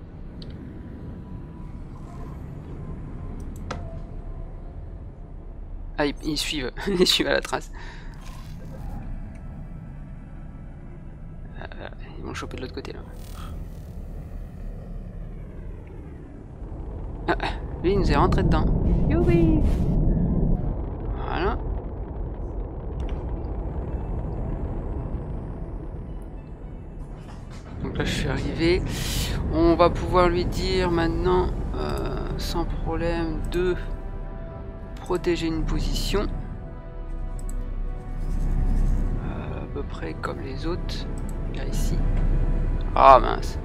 Ah, ils, suivent, ils suivent à la trace. Euh, ils vont choper de l'autre côté là. Ah, lui il nous est rentré dedans. Youpi Voilà. Donc là je suis arrivé. On va pouvoir lui dire maintenant euh, sans problème de protéger une position. Euh, à peu près comme les autres. Là ici. Ah mince.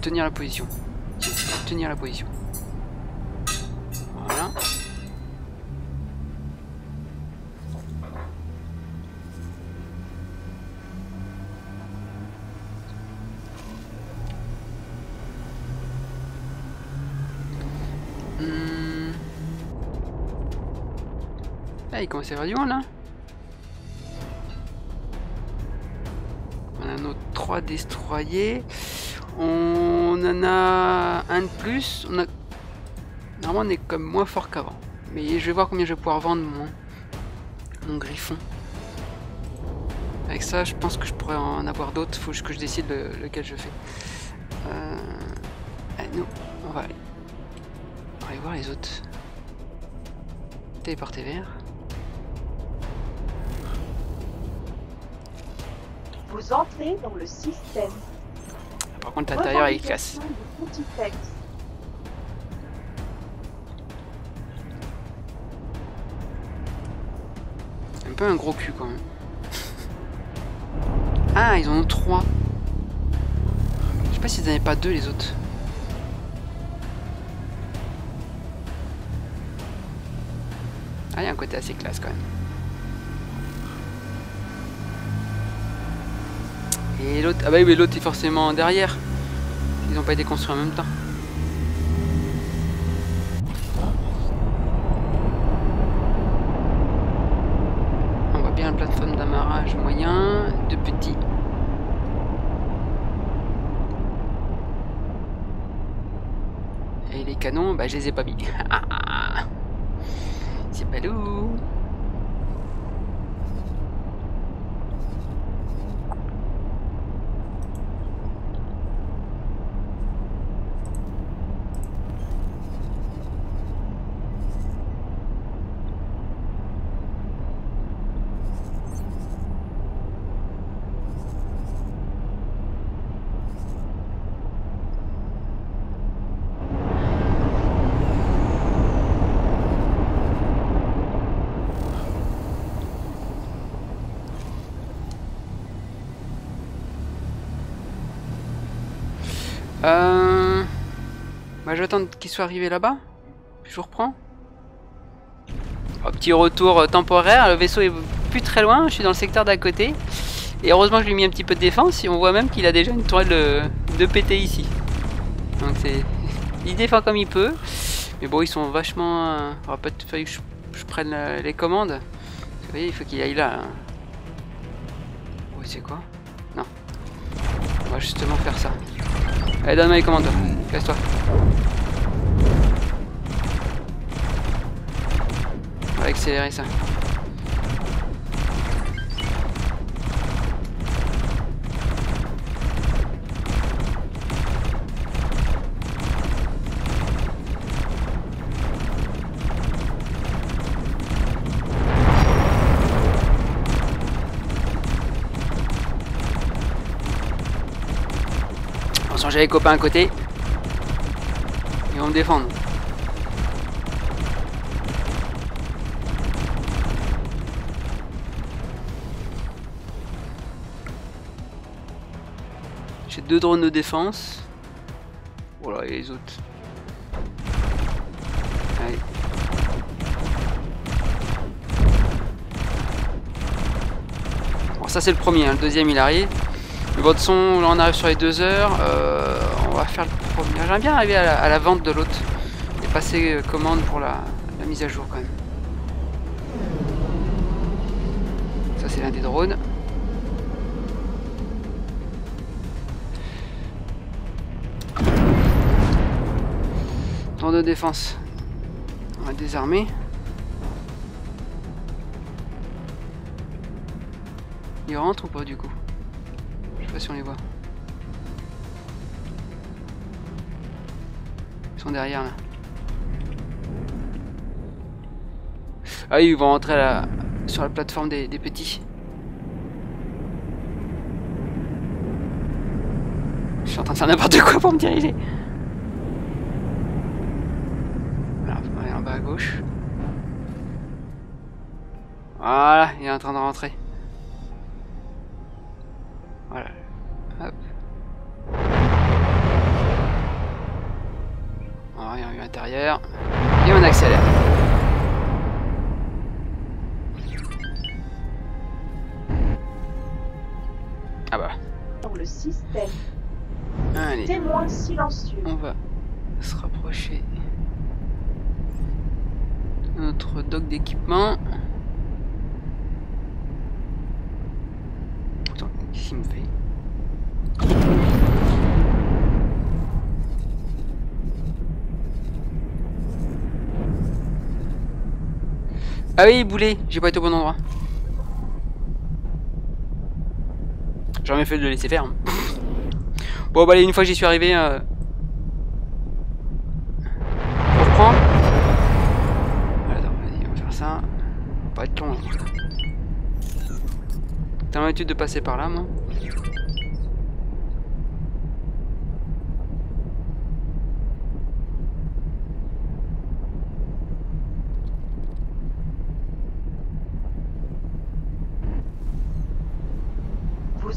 Tenir la position. Tenir la position. Voilà. Hmm. Ah, il commence à y avoir du monde là. Destroyers. On en a un de plus. On a... Normalement, on est comme moins fort qu'avant. Mais je vais voir combien je vais pouvoir vendre mon, mon griffon. Avec ça, je pense que je pourrais en avoir d'autres. Faut que je décide le- lequel je fais. Euh... allez, nous, on va aller. On va aller voir les autres. Téléporter vers. Vous entrez dans le système. Par contre, l'intérieur Revendication casse. Un peu un gros cul quand même. Ah, ils en ont trois. Je sais pas s'ils en avaient pas deux les autres. Ah, il y a un côté assez classe quand même. Et l'autre, ah bah oui, l'autre est forcément derrière. Ils n'ont pas été construits en même temps. On voit bien la plateforme d'amarrage moyen, de petit. Et les canons, bah je les ai pas mis. C'est balou. Euh... Bah, je vais attendre qu'il soit arrivé là-bas. Je vous reprends. Un petit retour euh, temporaire. Le vaisseau est plus très loin. Je suis dans le secteur d'à côté. Et heureusement je lui ai mis un petit peu de défense. Et on voit même qu'il a déjà une toile de, pété ici. Donc c'est... Il défend comme il peut. Mais bon, ils sont vachement... euh, Il aurait peut-être fallu que je, je prenne les commandes. Vous voyez, il faut qu'il aille là. hein. C'est quoi? Non. On va justement faire ça. Allez, donne-moi les commandes. Casse-toi. On va accélérer ça. J'ai les copains à côté. Ils vont me défendre. J'ai deux drones de défense. Voilà, et les autres. Allez. Bon, ça c'est le premier, hein. le deuxième il arrive. Le votre son, là on arrive sur les deux heures. Euh, on va faire le premier. J'aimerais bien arriver à la, vente de l'autre. Et passer euh, commande pour la, la mise à jour quand même. Ça c'est l'un des drones. Drone de défense. On va désarmer. Il rentre ou pas du coup? Je sais pas si on les voit. Ils sont derrière là. Ah ils vont rentrer là, sur la plateforme des, petits. Je suis en train de faire n'importe quoi pour me diriger. On aller en bas à gauche. Voilà, il est en train de rentrer. Voilà, Et on accélère. Ah bah, Dans le système. allez. Témoin silencieux. On va se rapprocher de notre dock d'équipement. Putain, qu'est-ce qu'il me fait? Ah oui, boulet, j'ai pas été au bon endroit. J'aurais fait de le laisser faire. Bon bah allez, une fois que j'y suis arrivé, euh... on reprend. Attends, vas-y, on va faire ça. Pas être long. hein. T'as l'habitude de passer par là, moi?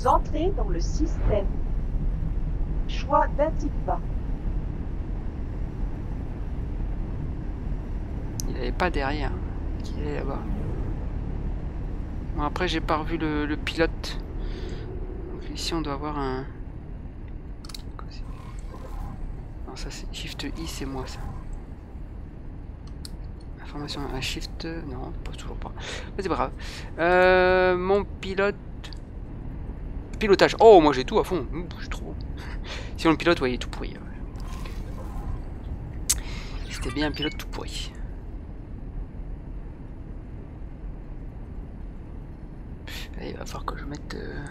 Vous entrez dans le système. Choix d'Antigua. Il avait pas derrière. Il est là-bas. Bon, après, j'ai pas revu le, pilote. Donc ici, on doit avoir un. Non, ça c'est Shift I, c'est moi ça. Information, un Shift. Non, pas toujours pas. C'est pas grave. Euh, mon pilote. Oh, moi j'ai tout à fond. Je suis trop. Si on le pilote, ouais, il tout pourri. C'était bien un pilote tout pourri. Il va falloir que je mette. euh,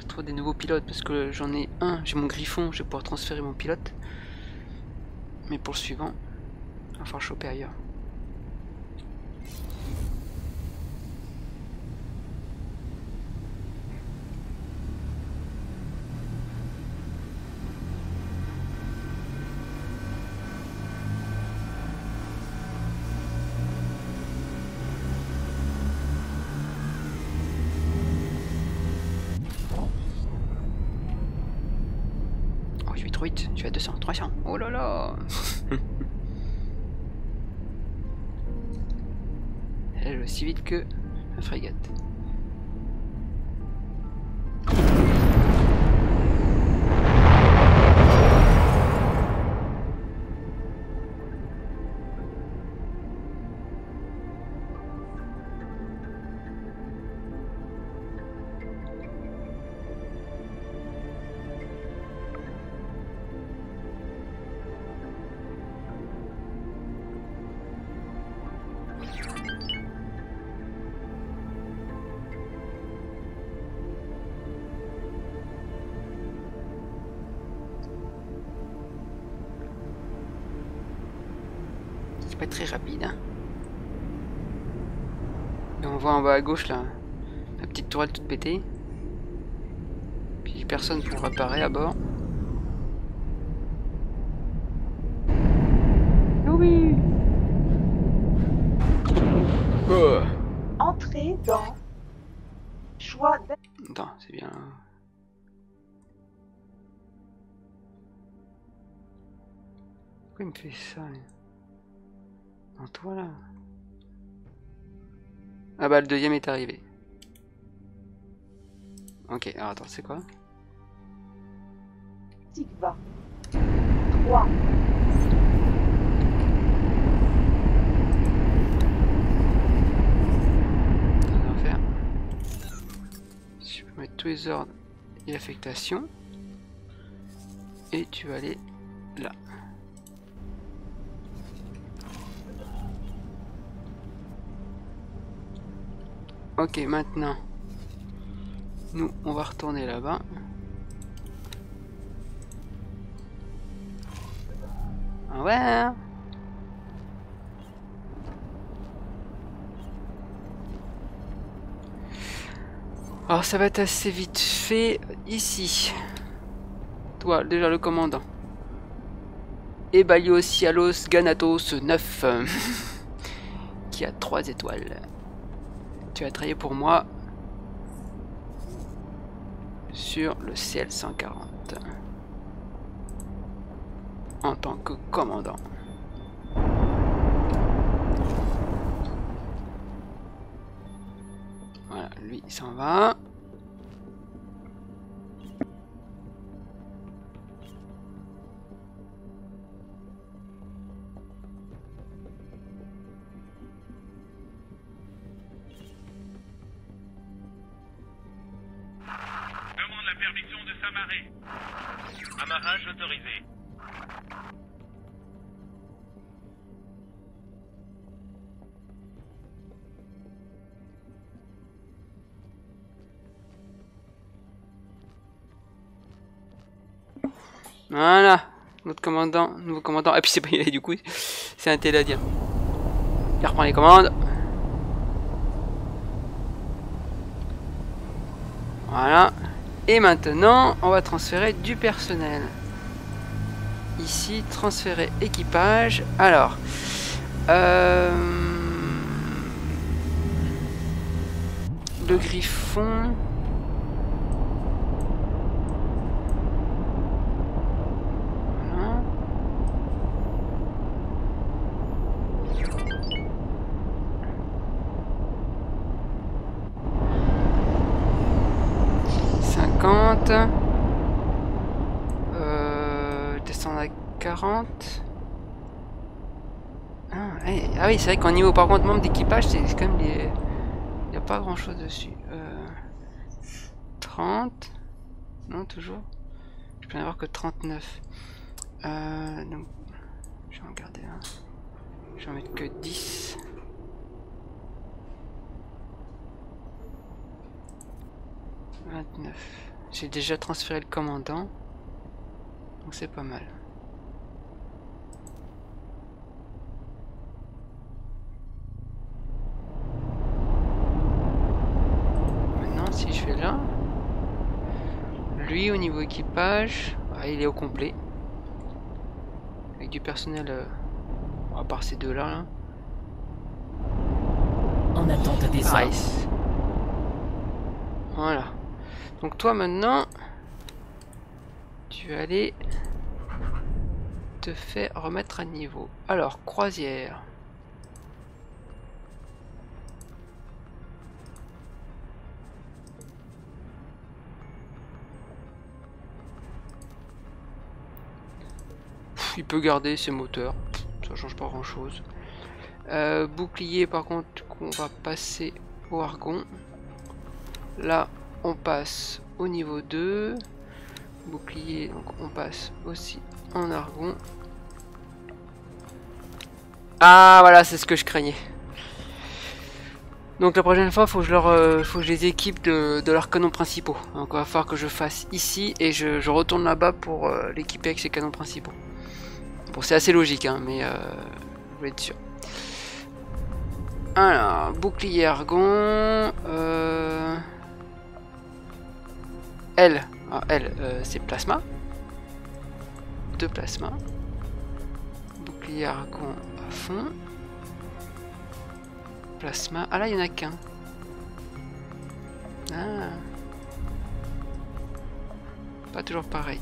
je trouve des nouveaux pilotes parce que j'en ai un. J'ai mon griffon, je vais pouvoir transférer mon pilote. Mais pour le suivant, il va falloir choper ailleurs. Oh, 8 trop vite, je suis à 200, 300. Oh là là Elle aussi vite que la frégate. Rapide. Hein. Et on voit en bas à gauche là, la petite tourelle toute pétée. Puis personne pour réparer à bord. Oui. Oh. Entrez dans. Choix. Attends, c'est bien. Pourquoi il me fait ça Toi là. Ah bah le deuxième est arrivé. Ok, alors attends, c'est quoi? Antigua. 3. On va faire. Je peux mettre tous les ordres et affectations. Et tu vas aller là. Ok, maintenant. Nous, on va retourner là-bas. Ah ouais hein Alors ça va être assez vite fait ici. Toi, déjà le commandant. Ebalios Cialos Ganatos 9. euh, qui a 3 étoiles. Tu as travaillé pour moi sur le CL 140 en tant que commandant. Voilà, lui il s'en va. Voilà, notre commandant, nouveau commandant. Et puis c'est pas du coup, c'est un téladien. Il reprend les commandes. Voilà. Et maintenant, on va transférer du personnel. Ici, transférer équipage. Alors, euh, le griffon. Voilà. Cinquante. Euh, descendre à 40. Ah, eh, ah c'est vrai qu'en niveau par contre membre d'équipage, c'est quand même des... Il n'y a pas grand chose dessus. Euh, 30. Non, toujours. Je peux en avoir que 39. Euh, donc, je vais en garder un. Je vais en mettre que 10. « 29. J'ai déjà transféré le commandant. Donc c'est pas mal. Maintenant, si je vais là, lui au niveau équipage, ah, il est au complet. Avec du personnel, euh, à part ces deux-là. Là. En attente des. Nice. Voilà. Donc toi maintenant, tu vas aller te faire remettre à niveau. Alors, croisière. Il peut garder ses moteurs, ça change pas grand chose. Euh, bouclier par contre on va passer au argon. Là on passe au niveau 2. Bouclier, donc on passe aussi en argon. Ah voilà, c'est ce que je craignais. Donc la prochaine fois, faut que je leur, euh, faut que je les équipe de, leurs canons principaux. Donc il va falloir que je fasse ici et je, je retourne là-bas pour euh, l'équiper avec ses canons principaux. Bon, c'est assez logique, hein, mais euh, je sûr. Alors, bouclier argon. Euh... Elle, ah, elle, euh, c'est plasma. Deux plasma. Bouclier argon à fond. Plasma. Ah là, il n'y en a qu'un. Ah. Pas toujours pareil.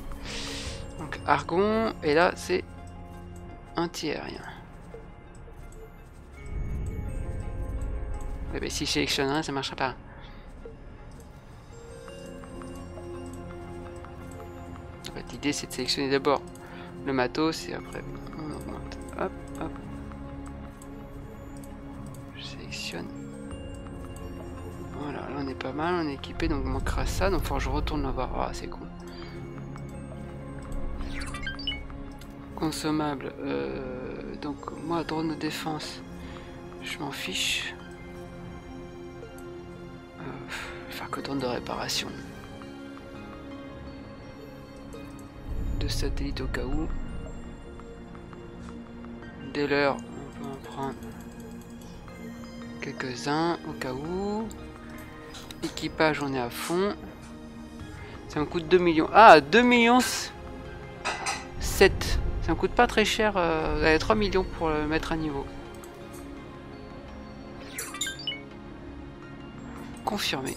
Donc argon, et là c'est anti-aérien. Si je sélectionne un, ça marchera pas. L'idée c'est de sélectionner d'abord le matos et après on augmente. Hop, hop. Je sélectionne. Voilà, là on est pas mal, on est équipé, donc il manquera ça. Donc faut que je retourne là-bas. Ah, c'est con. Consommable. Euh, donc moi, drone de défense, je m'en fiche. Euh, faire que drone de réparation. Deux satellites au cas où. Dès l'heure, on peut en prendre quelques-uns au cas où. Équipage, on est à fond. Ça me coûte 2 millions. Ah, 2 millions 7. Ça coûte pas très cher. Euh, vous avez 3 millions pour le mettre à niveau. Confirmé.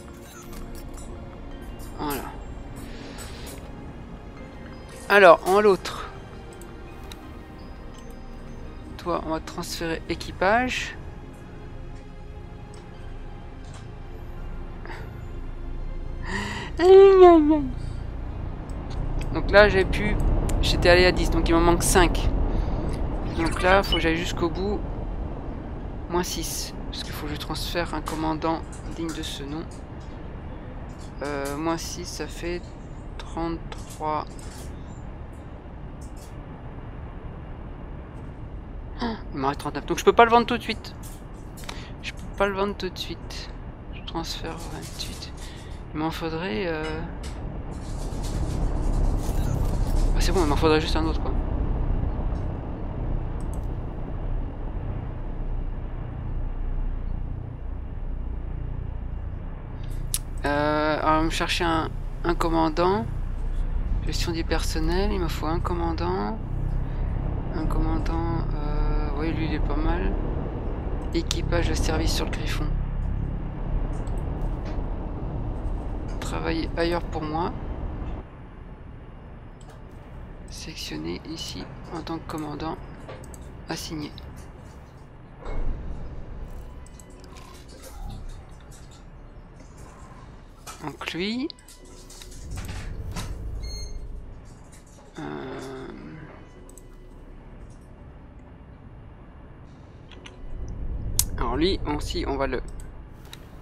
Voilà. Alors, en l'autre. Toi, on va transférer équipage. Donc là, j'ai pu... J'étais allé à 10, donc il m'en manque 5. Donc là, il faut que j'aille jusqu'au bout. Moins 6. Parce qu'il faut que je transfère un commandant digne de ce nom. Euh, moins 6, ça fait 33. Oh, il m'en reste 39. Donc je peux pas le vendre tout de suite. Je peux pas le vendre tout de suite. Je transfère 28. Il m'en faudrait... Euh... C'est bon, il m'en faudrait juste un autre quoi. Euh, alors, on va me chercher un, un commandant. Gestion du personnel, il me faut un commandant. Un commandant, euh, oui, lui il est pas mal. Équipage de service sur le Griffon. Travailler ailleurs pour moi. Sectionner ici en tant que commandant. Assigné. Donc lui. Euh... Alors lui aussi on va le,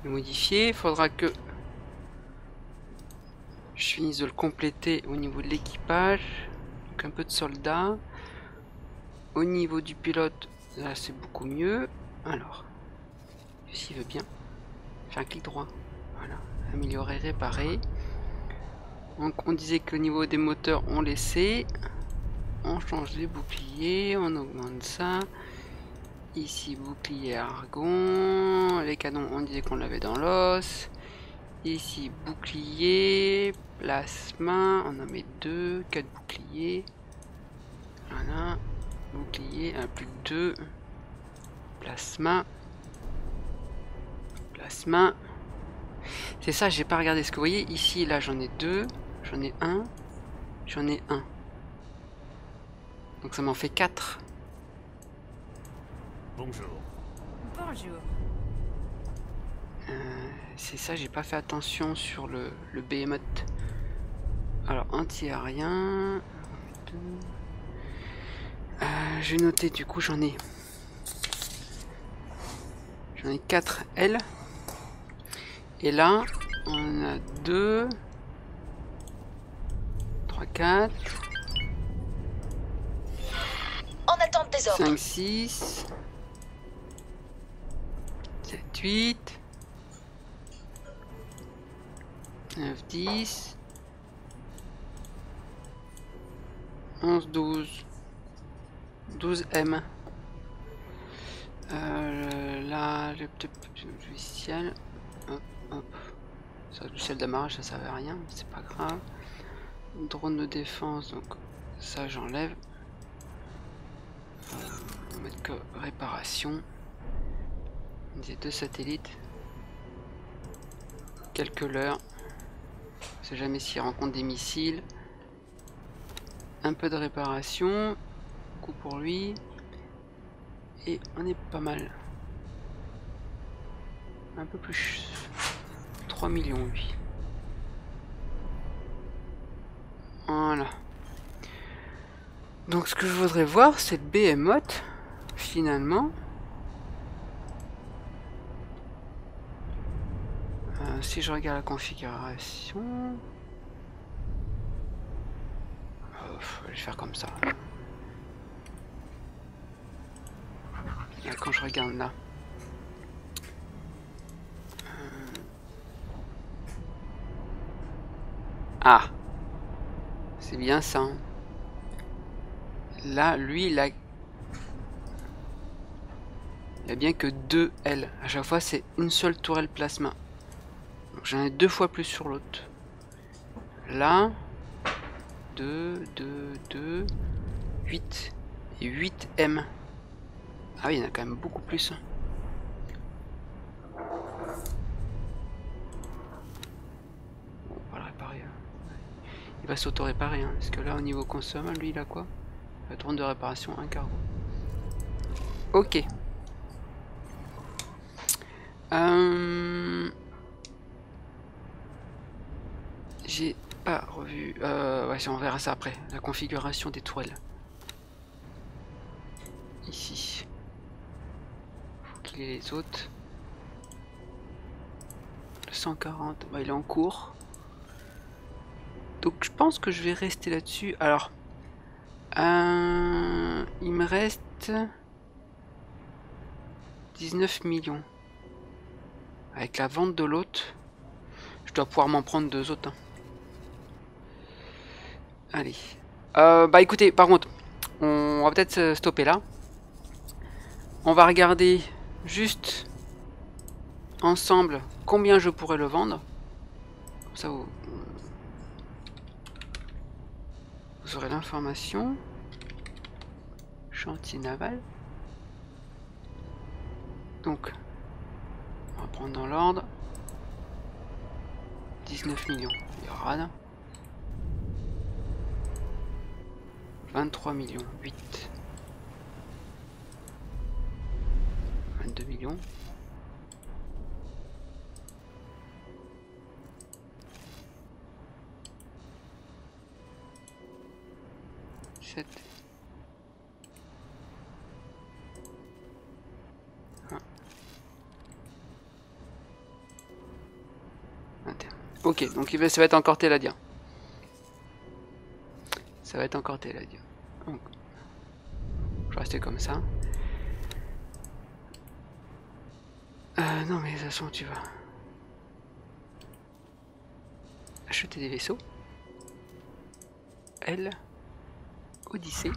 le modifier. Il faudra que je finisse de le compléter au niveau de l'équipage. Un peu de soldats. Au niveau du pilote, là c'est beaucoup mieux. Alors, s'il veut bien, faire un clic droit. Voilà, améliorer, réparer. Donc on disait que au niveau des moteurs on laissait. On change les boucliers, on augmente ça. Ici bouclier argon. Les canons on disait qu'on l'avait dans l'os. Ici bouclier, plasma, on en met deux, quatre boucliers. Voilà, bouclier, un plus de deux. Plasma. Plasma. C'est ça, j'ai pas regardé. Ce que vous voyez ici, là, j'en ai deux, j'en ai un, j'en ai un. Donc ça m'en fait quatre. Bonjour. Bonjour. Euh, c'est ça, j'ai pas fait attention sur le, le behemoth. Alors, anti-aérien. Euh, j'ai noté, du coup, j'en ai. J'en ai 4 L. Et là, on a 2, 3, 4, En attente des ordres. 5, 6, 7, 8, 9, 10, 11, 12, 12 M. Euh, là, le logiciel, hop, hop. Ça, logiciel d'amarrage, ça servait à rien, c'est pas grave. Drone de défense, donc ça j'enlève. Euh, on va mettre que réparation. Des deux satellites. Quelques. On jamais s'ils rencontrent des missiles. Un peu de réparation. Coup pour lui. Et on est pas mal. Un peu plus. 3 millions lui. Voilà. Donc ce que je voudrais voir, c'est le Behemoth, finalement. Euh, si je regarde la configuration... Euh, je vais faire comme ça. Quand je regarde là. Euh. Ah C'est bien ça. Là, lui, il a... Il n'y a bien que deux L. À chaque fois, c'est une seule tourelle plasma. J'en ai deux fois plus sur l'autre. Là, 2, 2, 2, 8 et 8 M. Ah oui, il y en a quand même beaucoup plus. on va le réparer. Il va s'auto-réparer, hein, parce que là, au niveau consomme, lui, il a quoi? La tourne de réparation, un cargo. Ok. Euh... J'ai pas revu. Euh, ouais, on verra ça après. La configuration des tourelles. Ici. Faut qu'il ait les autres. Le 140, bah, il est en cours. Donc je pense que je vais rester là-dessus. Alors, euh, il me reste 19 millions. Avec la vente de l'autre, je dois pouvoir m'en prendre deux autres. hein. Allez. Euh, bah écoutez, par contre, on va peut-être se stopper là. On va regarder juste ensemble combien je pourrais le vendre. Comme ça, vous, vous aurez l'information. Chantier naval. Donc, on va prendre dans l'ordre. 19 millions. Il y aura 23 millions. 8. 22 millions. Sept. Un. Ok, donc ça va être encore Téladia. Ça va être encore Téladia. Donc, je vais rester comme ça. Euh, non, mais de toute façon, tu vas acheter des vaisseaux. Elle, Odyssée.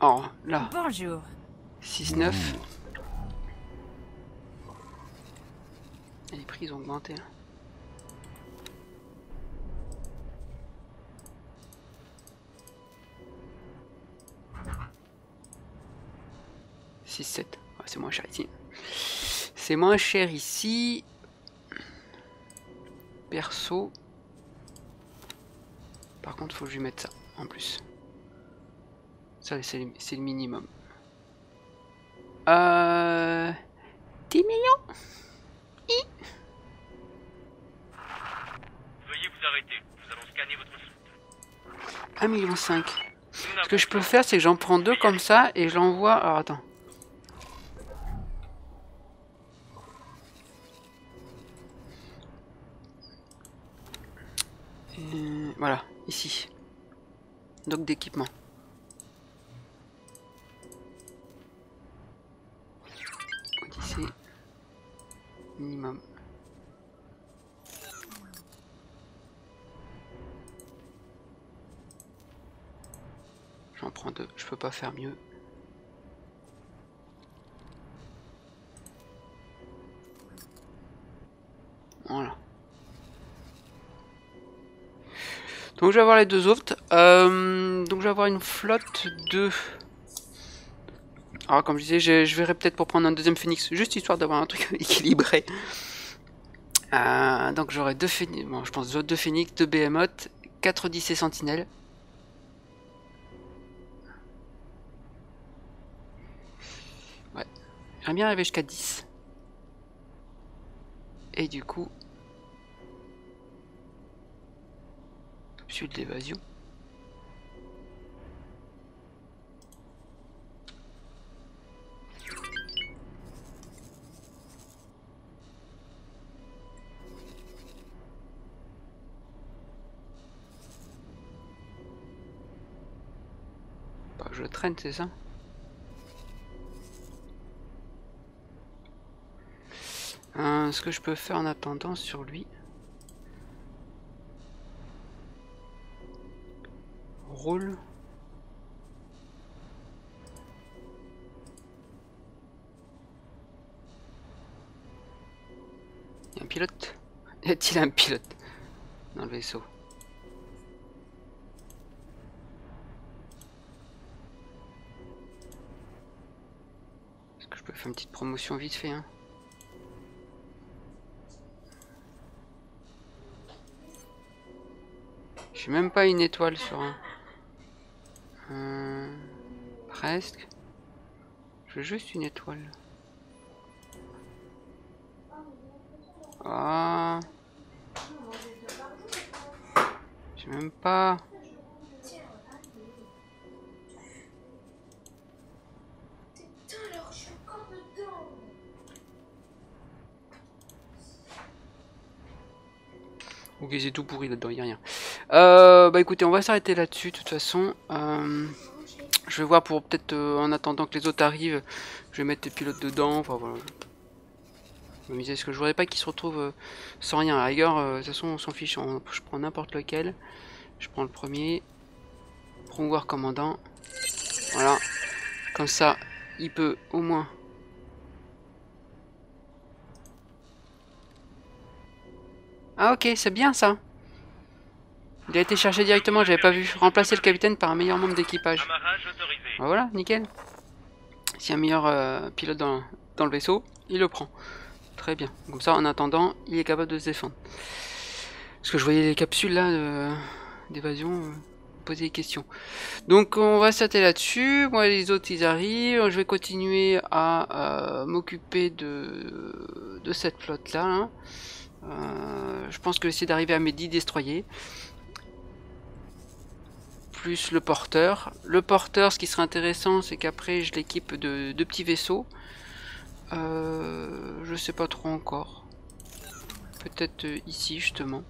Oh, là, Bonjour. 6-9. Et les prix ont augmenté. hein. Six, sept. Ouais, c'est moins cher ici. C'est moins cher ici. Perso. Par contre, faut que je lui mette ça en plus. Ça, c'est le, minimum. Euh... 10 millions Veuillez vous arrêter. Nous allons scanner votre site. 1 million 5. Nous Ce que je peux faire, c'est que j'en prends deux comme ça et je l'envoie. Alors attends. Euh, voilà, ici. Donc d'équipement. Odyssée. Minimum. J'en prends deux, je peux pas faire mieux. Voilà. Donc je vais avoir les deux autres. Euh, donc je vais avoir une flotte de... Alors comme je disais, je, verrai peut-être pour prendre un deuxième phoenix, juste histoire d'avoir un truc équilibré. Euh, donc j'aurai deux phoenix, bon je pense deux phoenix, deux behemoths, 4 Odyssées sentinelles. J'aimerais bien arriver jusqu'à 10. Et du coup... Capsule d'évasion. Bah, je traîne, c'est ça Euh, ce que je peux faire en attendant sur lui. Y a un pilote? Y a-t-il un pilote dans le vaisseau. Est-ce que je peux faire une petite promotion vite fait hein? J'ai même pas une étoile sur un. Presque. Je veux juste une étoile. Ah. J'ai même pas. Ok, c'est tout pourri là-dedans, y a rien. Euh, bah écoutez, on va s'arrêter là-dessus, de toute façon. Euh, je vais voir pour peut-être, euh, en attendant que les autres arrivent, je vais mettre les pilotes dedans. Enfin voilà. Je me ce que je voudrais pas qu'ils se retrouvent euh, sans rien. À euh, de toute façon, on s'en fiche. je prends n'importe lequel. Je prends le premier. Promouvoir commandant. Voilà. Comme ça, il peut au moins. Ah ok, c'est bien ça. Il a été cherché directement, j'avais pas vu. Remplacer le capitaine par un meilleur membre d'équipage. Amarrage autorisé. Ah, voilà, nickel. S'il y a un meilleur euh, pilote dans, dans le vaisseau, il le prend. Très bien. Comme ça, en attendant, il est capable de se défendre. Parce que je voyais les capsules là d'évasion euh, poser des questions. Donc on va s'arrêter là-dessus. Moi les autres ils arrivent. Je vais continuer à euh, m'occuper de, de cette flotte là. Euh, je pense que j'essaie d'arriver à mes 10 destroyers. Plus le porteur. Le porteur, ce qui serait intéressant, c'est qu'après je l'équipe de, de petits vaisseaux. Euh, je sais pas trop encore. Peut-être euh, ici justement.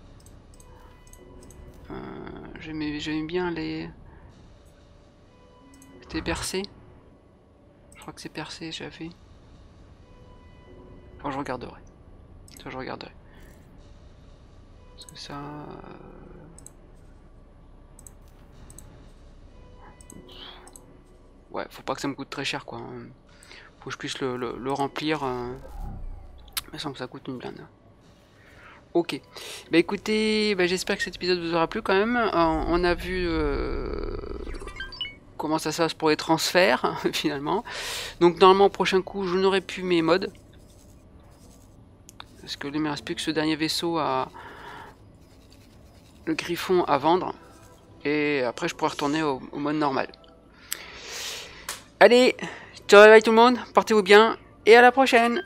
Euh, j'aimais bien les. C'était percé Je crois que c'est percé, j'avais. Enfin, je regarderai. Ça, je regarderai. Parce que ça. Ouais, faut pas que ça me coûte très cher quoi. Faut que je puisse le, remplir. euh, sans que ça coûte une blinde. Ok. Bah écoutez, bah, j'espère que cet épisode vous aura plu quand même. Euh, on a vu euh, comment ça se passe pour les transferts finalement. Donc normalement au prochain coup je n'aurai plus mes modes. Parce que là il me reste plus que ce dernier vaisseau à le griffon à vendre. Et après je pourrai retourner au mode normal. Allez, ciao bye tout le monde, portez-vous bien et à la prochaine